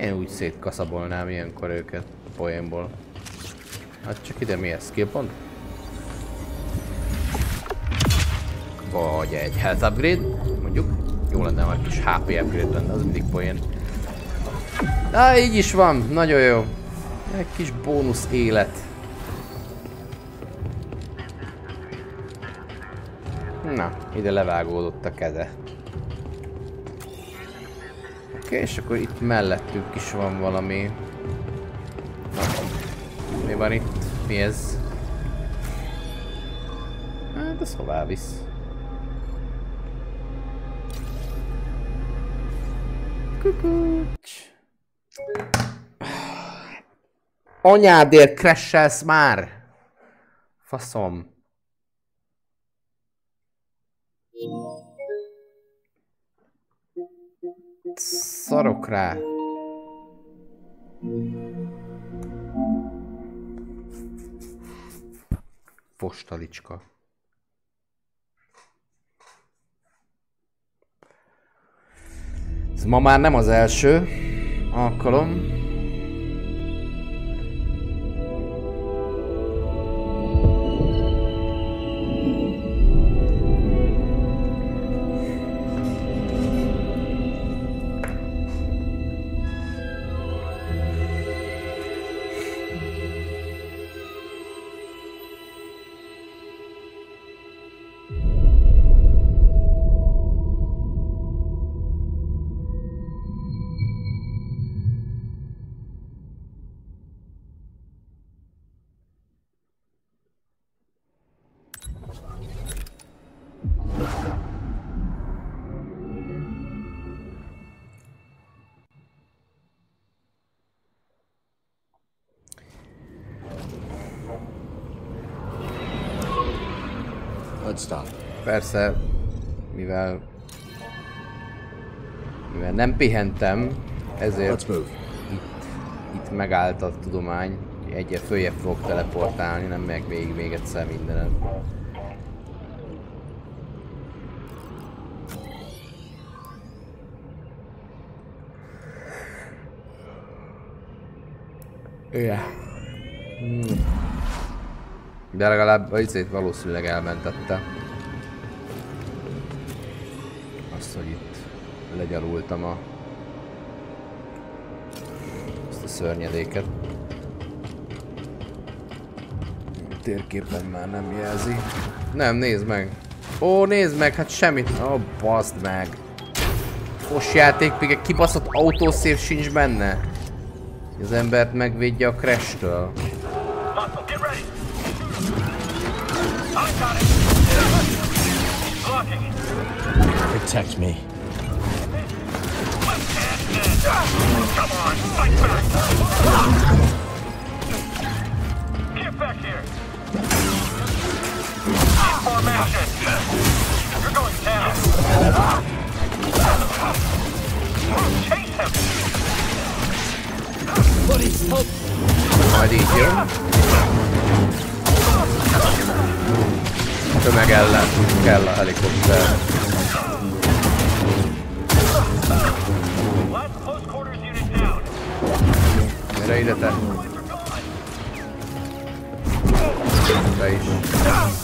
Én úgy szétkaszabolnám ilyenkor őket a poénból. Hát csak ide mi ez? Skill pont? Vagy egy health upgrade, mondjuk. Jó lenne, ha egy kis HP upgrade lenne, az mindig poén. Á, így is van, nagyon jó. Egy kis bónusz élet. Na, ide levágódott a keze. Oké, okay, és akkor itt mellettünk is van valami. Na, mi van itt? Mi ez? Hát ez hová visz? Kukucs. Anyádért crashelsz már! Faszom. Szarok rá. Postalicska. Ez ma már nem az első 啊可能 Let's stop. Persze, mivel mivel nem pihentem, ezért itt, itt megállt a tudomány. Egyre följebb fogok teleportálni, nem megyek végig még egyszer mindenen. Yeah. De legalább a izét valószínűleg elmentette. Azt, hogy itt legyalultam a... Ezt a szörnyedéket. Térképen már nem jelzi. Nem, nézd meg! Ó, nézd meg, hát semmit. Ó, oh, baszd meg! Fos játék, még egy kibaszott autószév sincs benne. Az embert megvédje a crash-től. Protect me. Come on, fight back! Get back here! Formation! You're going down! Chase him! Buddies, help! Majd így jön. Tömeg ellen kell a helikopter. Gyere ide te. Te is.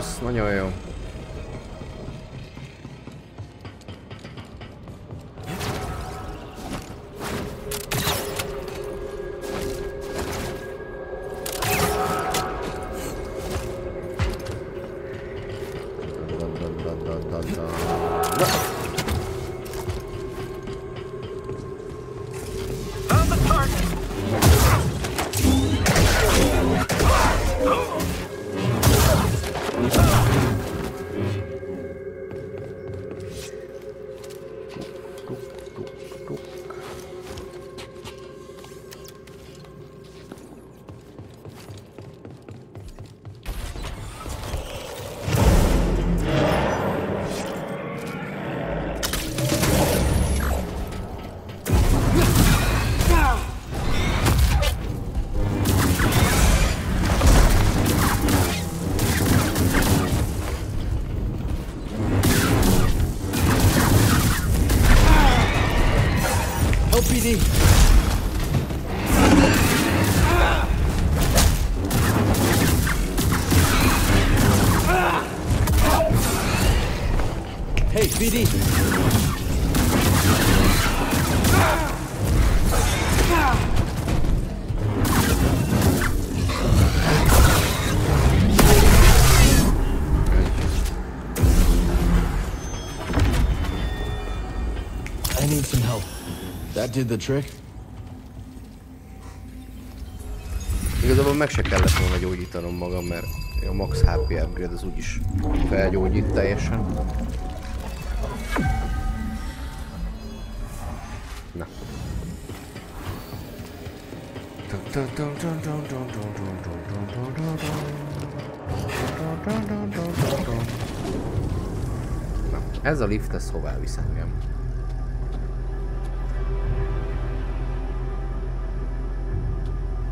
Force, nagyon jó. Did the trick? Igazából meg se kellett volna gyógyítanom magam, mert a max HP upgrade az úgyis felgyógyít teljesen. Na. Na, ez a lift, ez hová visz engem?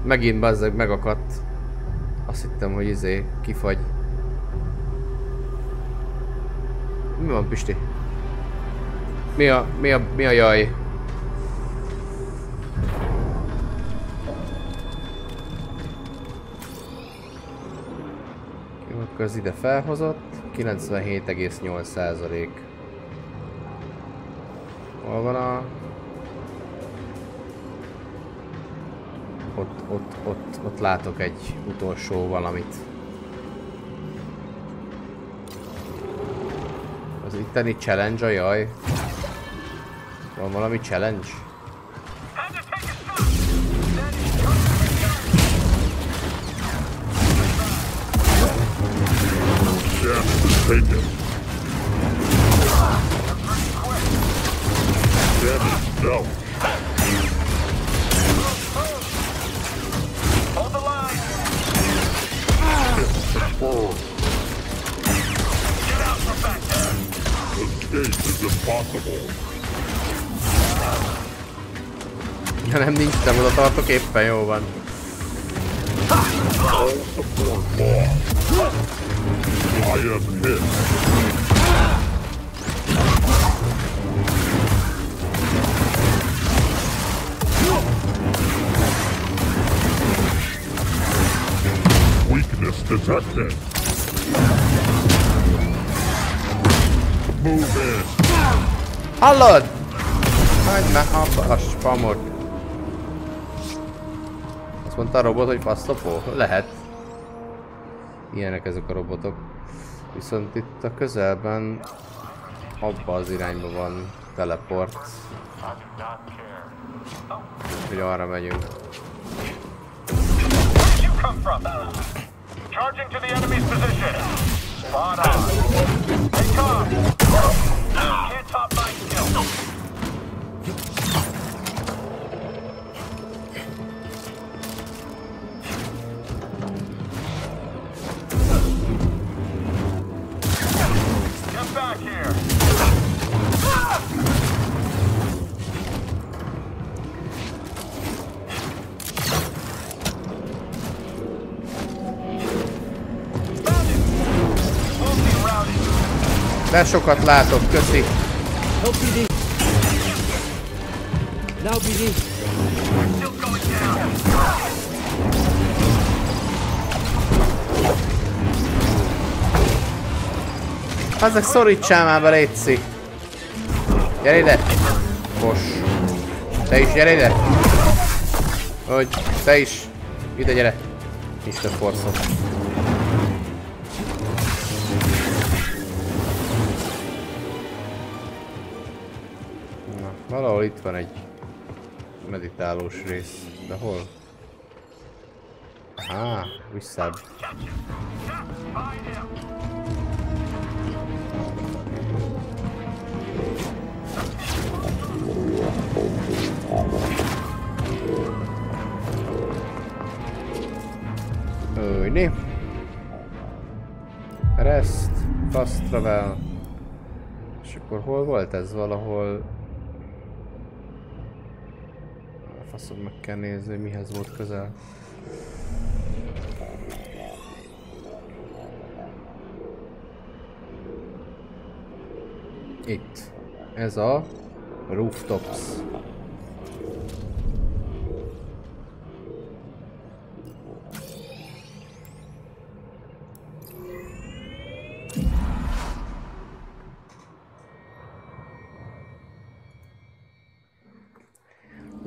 Megint bazzeg megakadt. Azt hittem, hogy izé kifagy. Mi van Pisti? Mi a, mi a, mi a jaj? Jó, akkor ez ide felhozott. 97,8 százalék. Hol van a... ott, látok egy utolsó valamit. Az itteni challenge a jaj. Van valami challenge? Nem oda tartok éppen, jó van. All support lost. I am hit. Weakness detected. Hallod? Hagyd már abba a spamot. Mondta a robot, hogy fasztopó? Lehet. Ilyenek ezek a robotok. Viszont itt a közelben abba az irányba van teleport. Hogy arra megyünk. Charging to the enemy's position. Spot on. Hey, Tom. Can't top my skill. De sokat látok, köszi. Azok szorítsál már be, létszik. Gyere ide. Kos. Te is gyere ide. Hogy, te is. Ide gyere. Mr. Forszok. Valahol itt van egy meditálós rész. De hol? Á, visszább. Őni. Rest, fast travel. És akkor hol volt ez? Valahol... A faszom meg kell nézni, mihez volt közel. Itt. Ez a rooftops.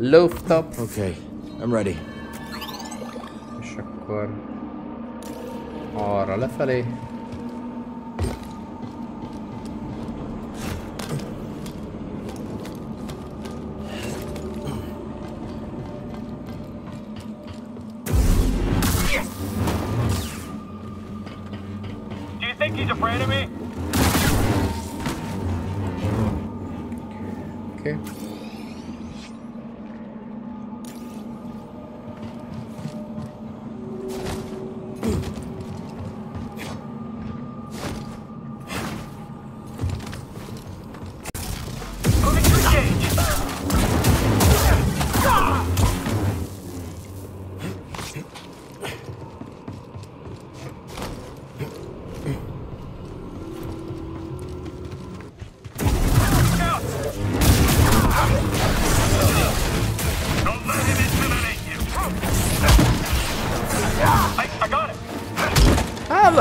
Rooftop. Okay, I'm ready. És akkor arra lefelé.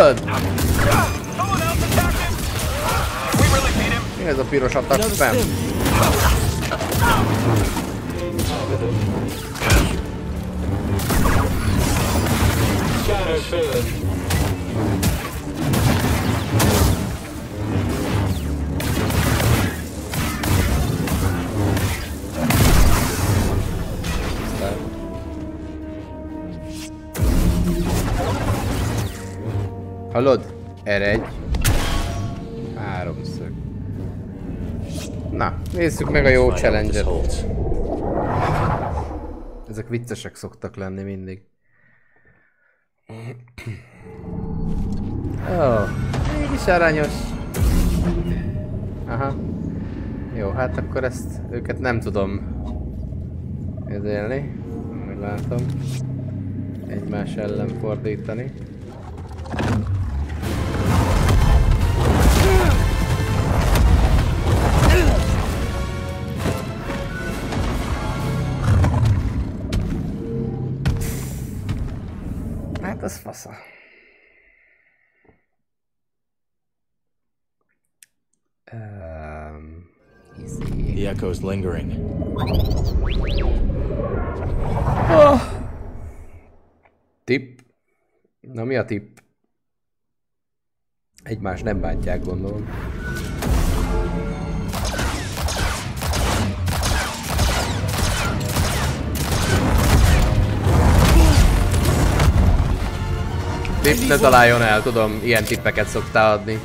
Him. Mi ez a piros attack spam? Shattered Hallod? Erre egy. Háromszög. Na, nézzük meg a jó challenge Ezek viccesek szoktak lenni mindig. Ó, oh, mégis aranyos. Aha. Jó, hát akkor ezt, őket nem tudom ezélni. Meglátom. Egymás ellen fordítani. Hát az fasza. Um. The echo's lingering. Oh. Tip. Na mi a tip? Egymást nem bántják, gondolom. Tipp ne találjon el, tudom, ilyen tippeket szoktál adni.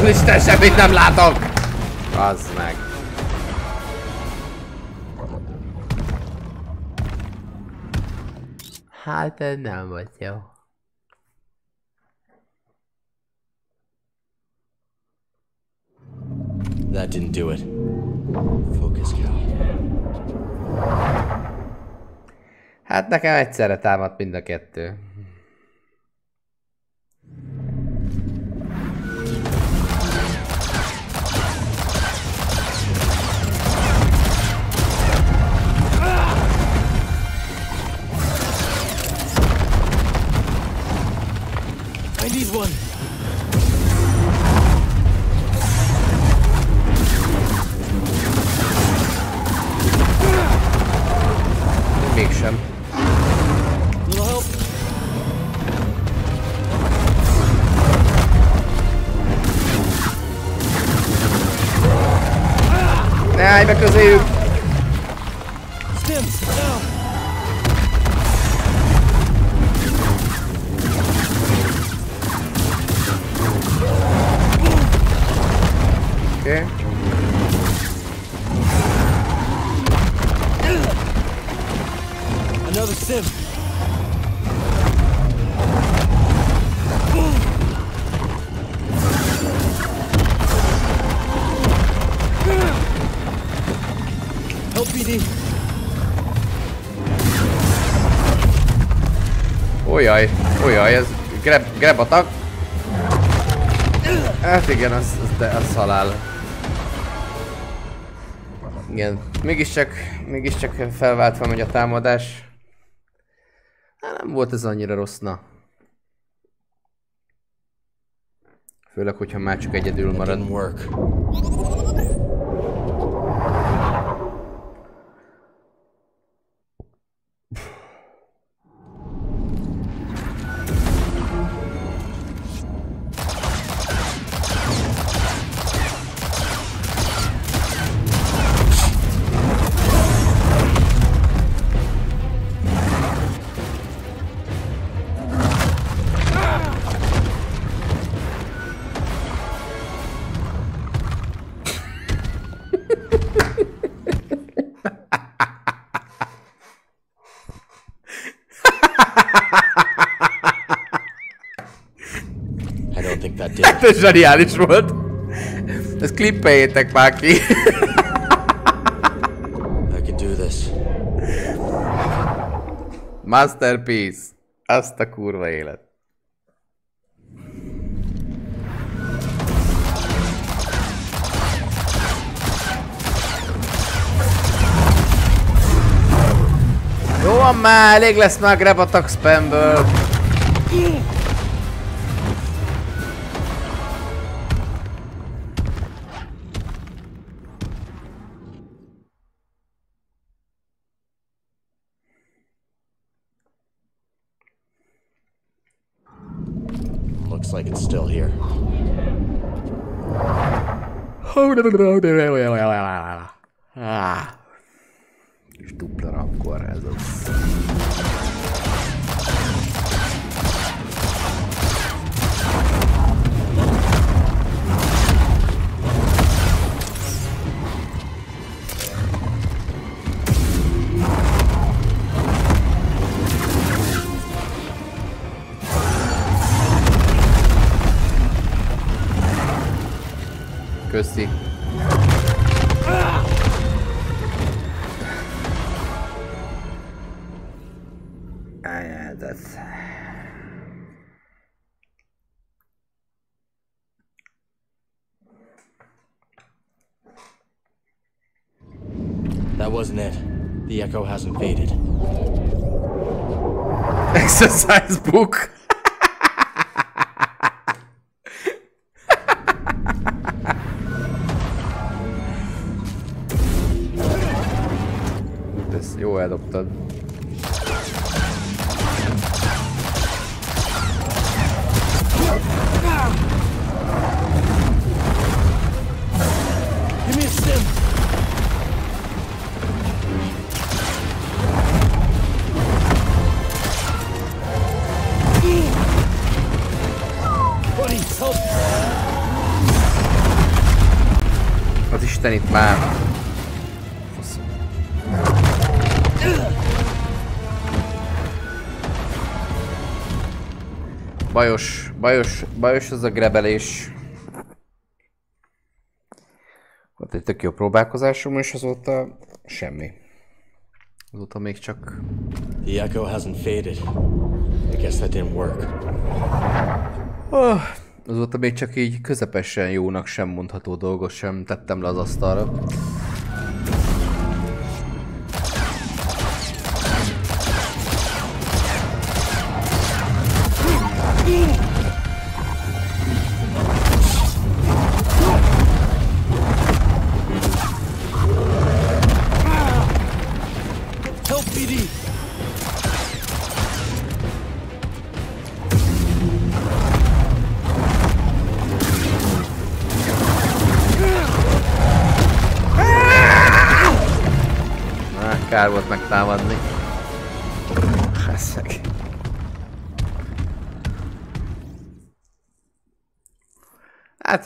Úristen, semmit nem látok! Az meg. Hát ez nem volt jó. That didn't do it. Focus, Cal. Hát nekem egyszerre támadt mind a kettő. I need one. Mégsem. Little help. Ne állj be közéjük! Stims, now. Oké. Okay. Another sim. Help PD. Ojaj, ojaj, ez grab, grab attack. Hát igen, az, az, de az halál. Igen, mégiscsak, mégiscsak felváltva megy a támadás. Hát nem volt ez annyira rossz, na. Főleg, hogyha már csak egyedül marad. Zseniális volt. Ezt klippeljétek már ki. I can do this. Masterpiece. Azt a kurva élet. Jó van már, elég lesz már grab attack spamből. Like it's still here. Ah. És dupla Köszi. Ajaj, ez. That wasn't it. The echo hasn't faded. Exercise book. Jó eldobtad. Az Isten itt már. Bajos, bajos, bajos az a grebelés. Volt egy tök jó próbálkozásom, és azóta semmi. Azóta még csak... The echo hasn't faded. I guess that didn't work. Oh, azóta még csak így közepesen jónak sem mondható dolgot sem tettem le az asztalra.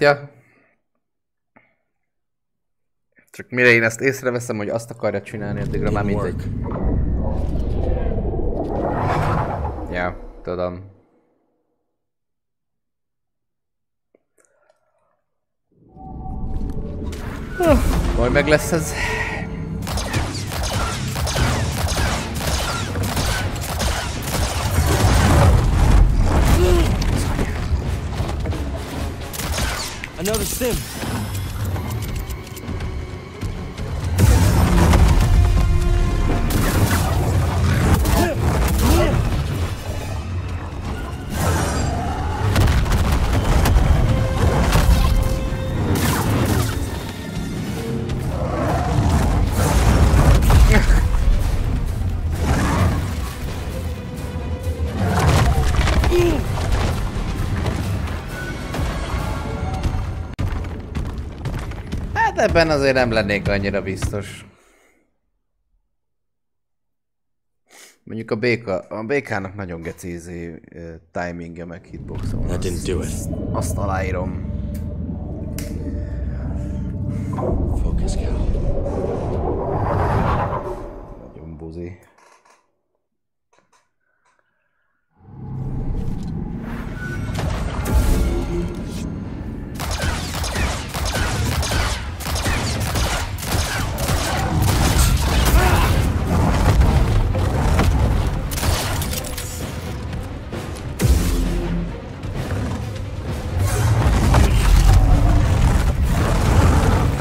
Hát ja. Csak mire én ezt észreveszem, hogy azt akarja csinálni, addigra már mindegy. Ja, tudom. Majd meg lesz ez. Another sim. Ebben azért nem lennék annyira biztos. Mondjuk a béka, a békának nagyon gecézi uh, timingja meg hitboxon. That didn't do it. Azt aláírom. Focus, Cal.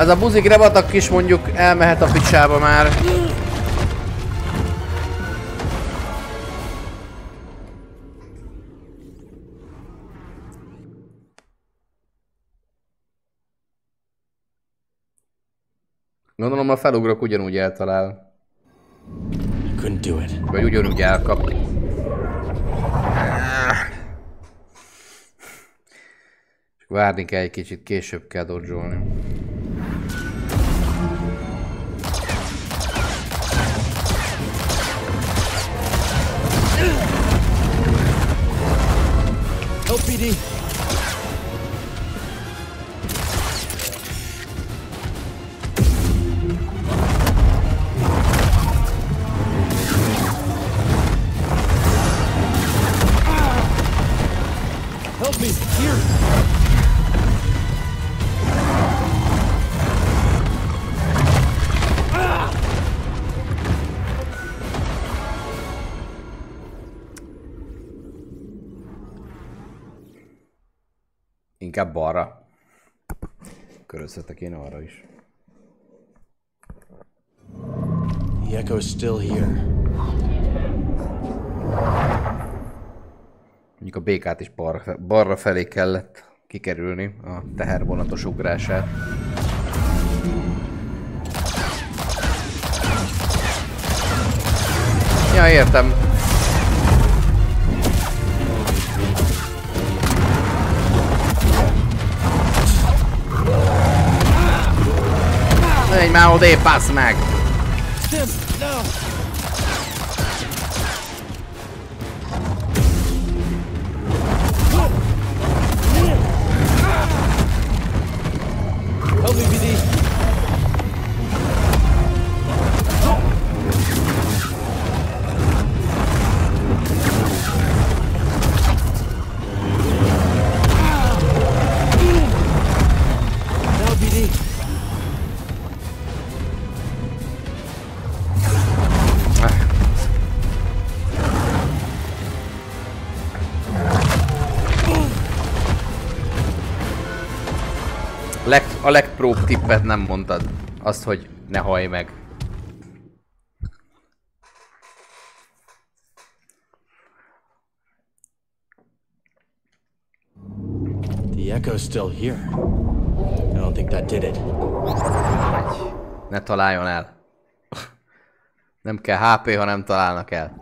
Ez a buzi grebatak is mondjuk elmehet a picsába már. Gondolom a felugrok ugyanúgy eltalál. Vagy ugyanúgy elkap. Várni kell egy kicsit, később kell dodzsolni. Help Inkább balra. Körözhetek én arra is. The echo's still here. Mondjuk a békát is balra, balra felé kellett kikerülni a tehervonatos ugrását. Ja, értem. Menj már odébb, bassz meg! Stim, no! Help me, BD. Leg, a legpróbb tippet nem mondtad. Azt, hogy ne hajj meg. The echo's still here. I don't think that did it. Ne találjon el. Nem kell HP, ha nem találnak el.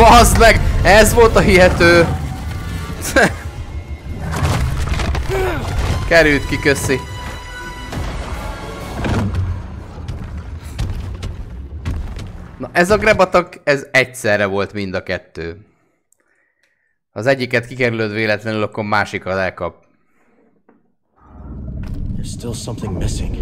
bazd meg! Ez volt a hihető! Került ki, köszi. Na ez a grebatak, ez egyszerre volt mind a kettő. Az egyiket kikerülöd véletlenül, akkor másikat elkap. There's still something missing.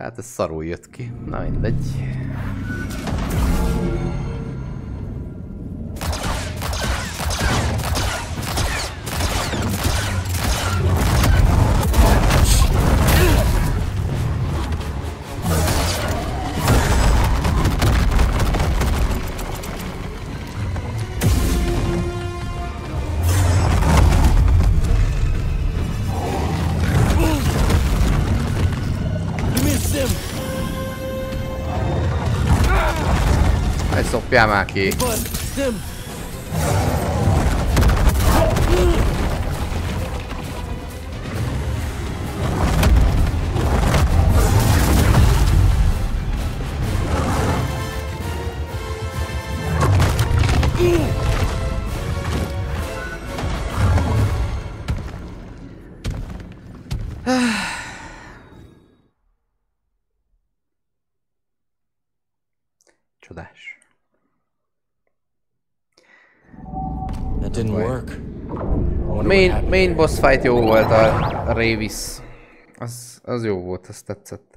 Hát ez szarul jött ki. Na mindegy. Egy szopjál már ki. Main, boss fight jó volt a, a Ravis. Az, az jó volt, az tetszett.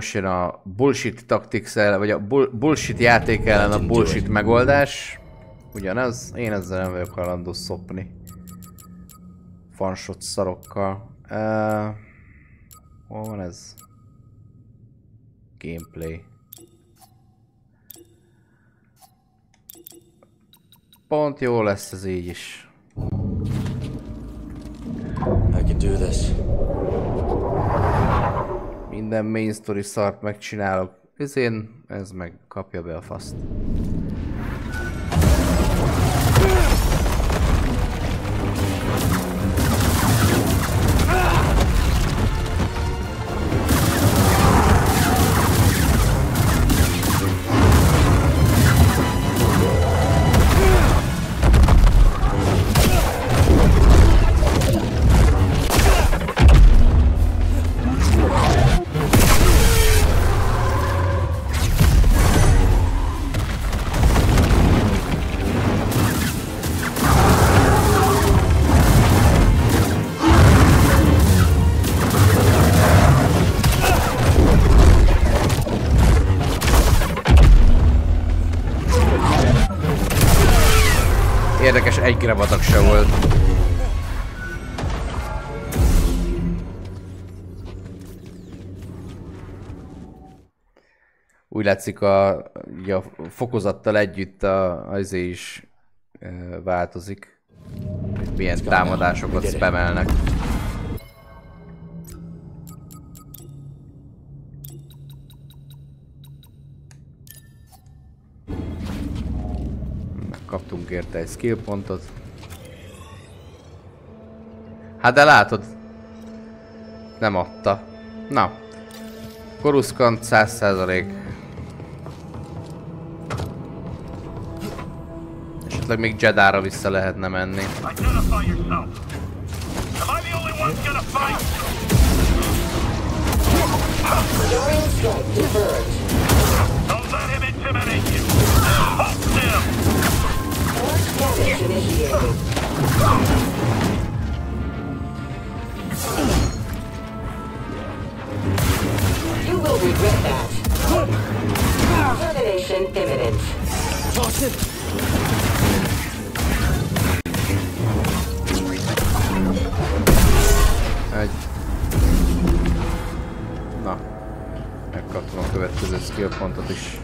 Most jön a bullshit tactics ellen, vagy a bull bullshit játék ellen a bullshit megoldás. Ugyanez, én ezzel nem vagyok hajlandó szopni. Fanshot szarokkal. Uh, hol van ez? Gameplay. Pont jó lesz ez így is. I can do this. Minden main story szart megcsinálok. Ezén ez meg kapja be a faszt. Egy grabatak se volt. Úgy látszik a, ugye a fokozattal együtt a, az is változik. Milyen támadásokat spamelnek. Kaptunk érte egy skill pontot. Hát de látod, nem adta. Na. Koruszkant 100%. Esetleg még Jedára vissza lehetne menni. Don't let him intimidate you. Halt him! You will regret that. Termination imminent. Toss it! Egy. Na. Megkaptam a következő skill pontot is.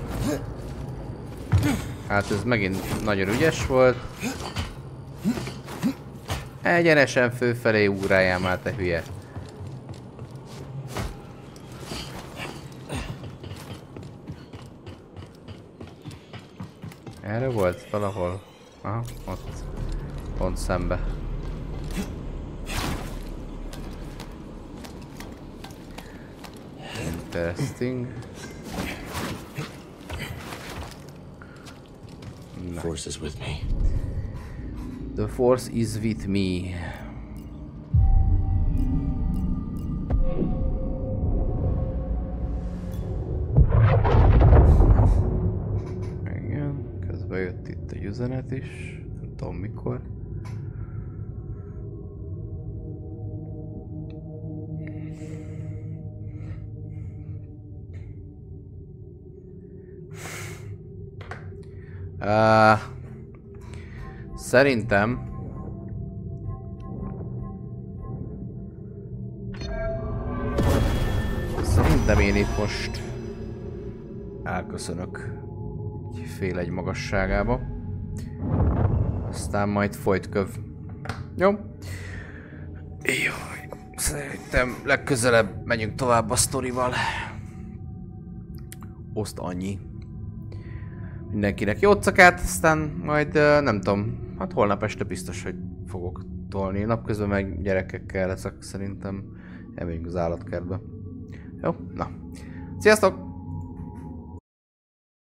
Hát ez megint nagyon ügyes volt. Egyenesen főfelé ugráljál már, te hülye. Erre volt valahol? Aha, ott. Pont szembe. Interesting. The force is with me. The force is with me. Igen, közben jött itt egy üzenet is. Nem tudom mikor. Uh, szerintem Szerintem én itt most elköszönök fél egy magasságába. Aztán majd folyt. Jó. Jó. Szerintem legközelebb megyünk tovább a sztorival. Oszt annyi. Mindenkinek jó cakát, aztán majd nem tudom, hát holnap este biztos, hogy fogok tolni. Napközben meg gyerekekkel leszek szerintem. Elmegyünk az állatkertbe. Jó? Na. Sziasztok!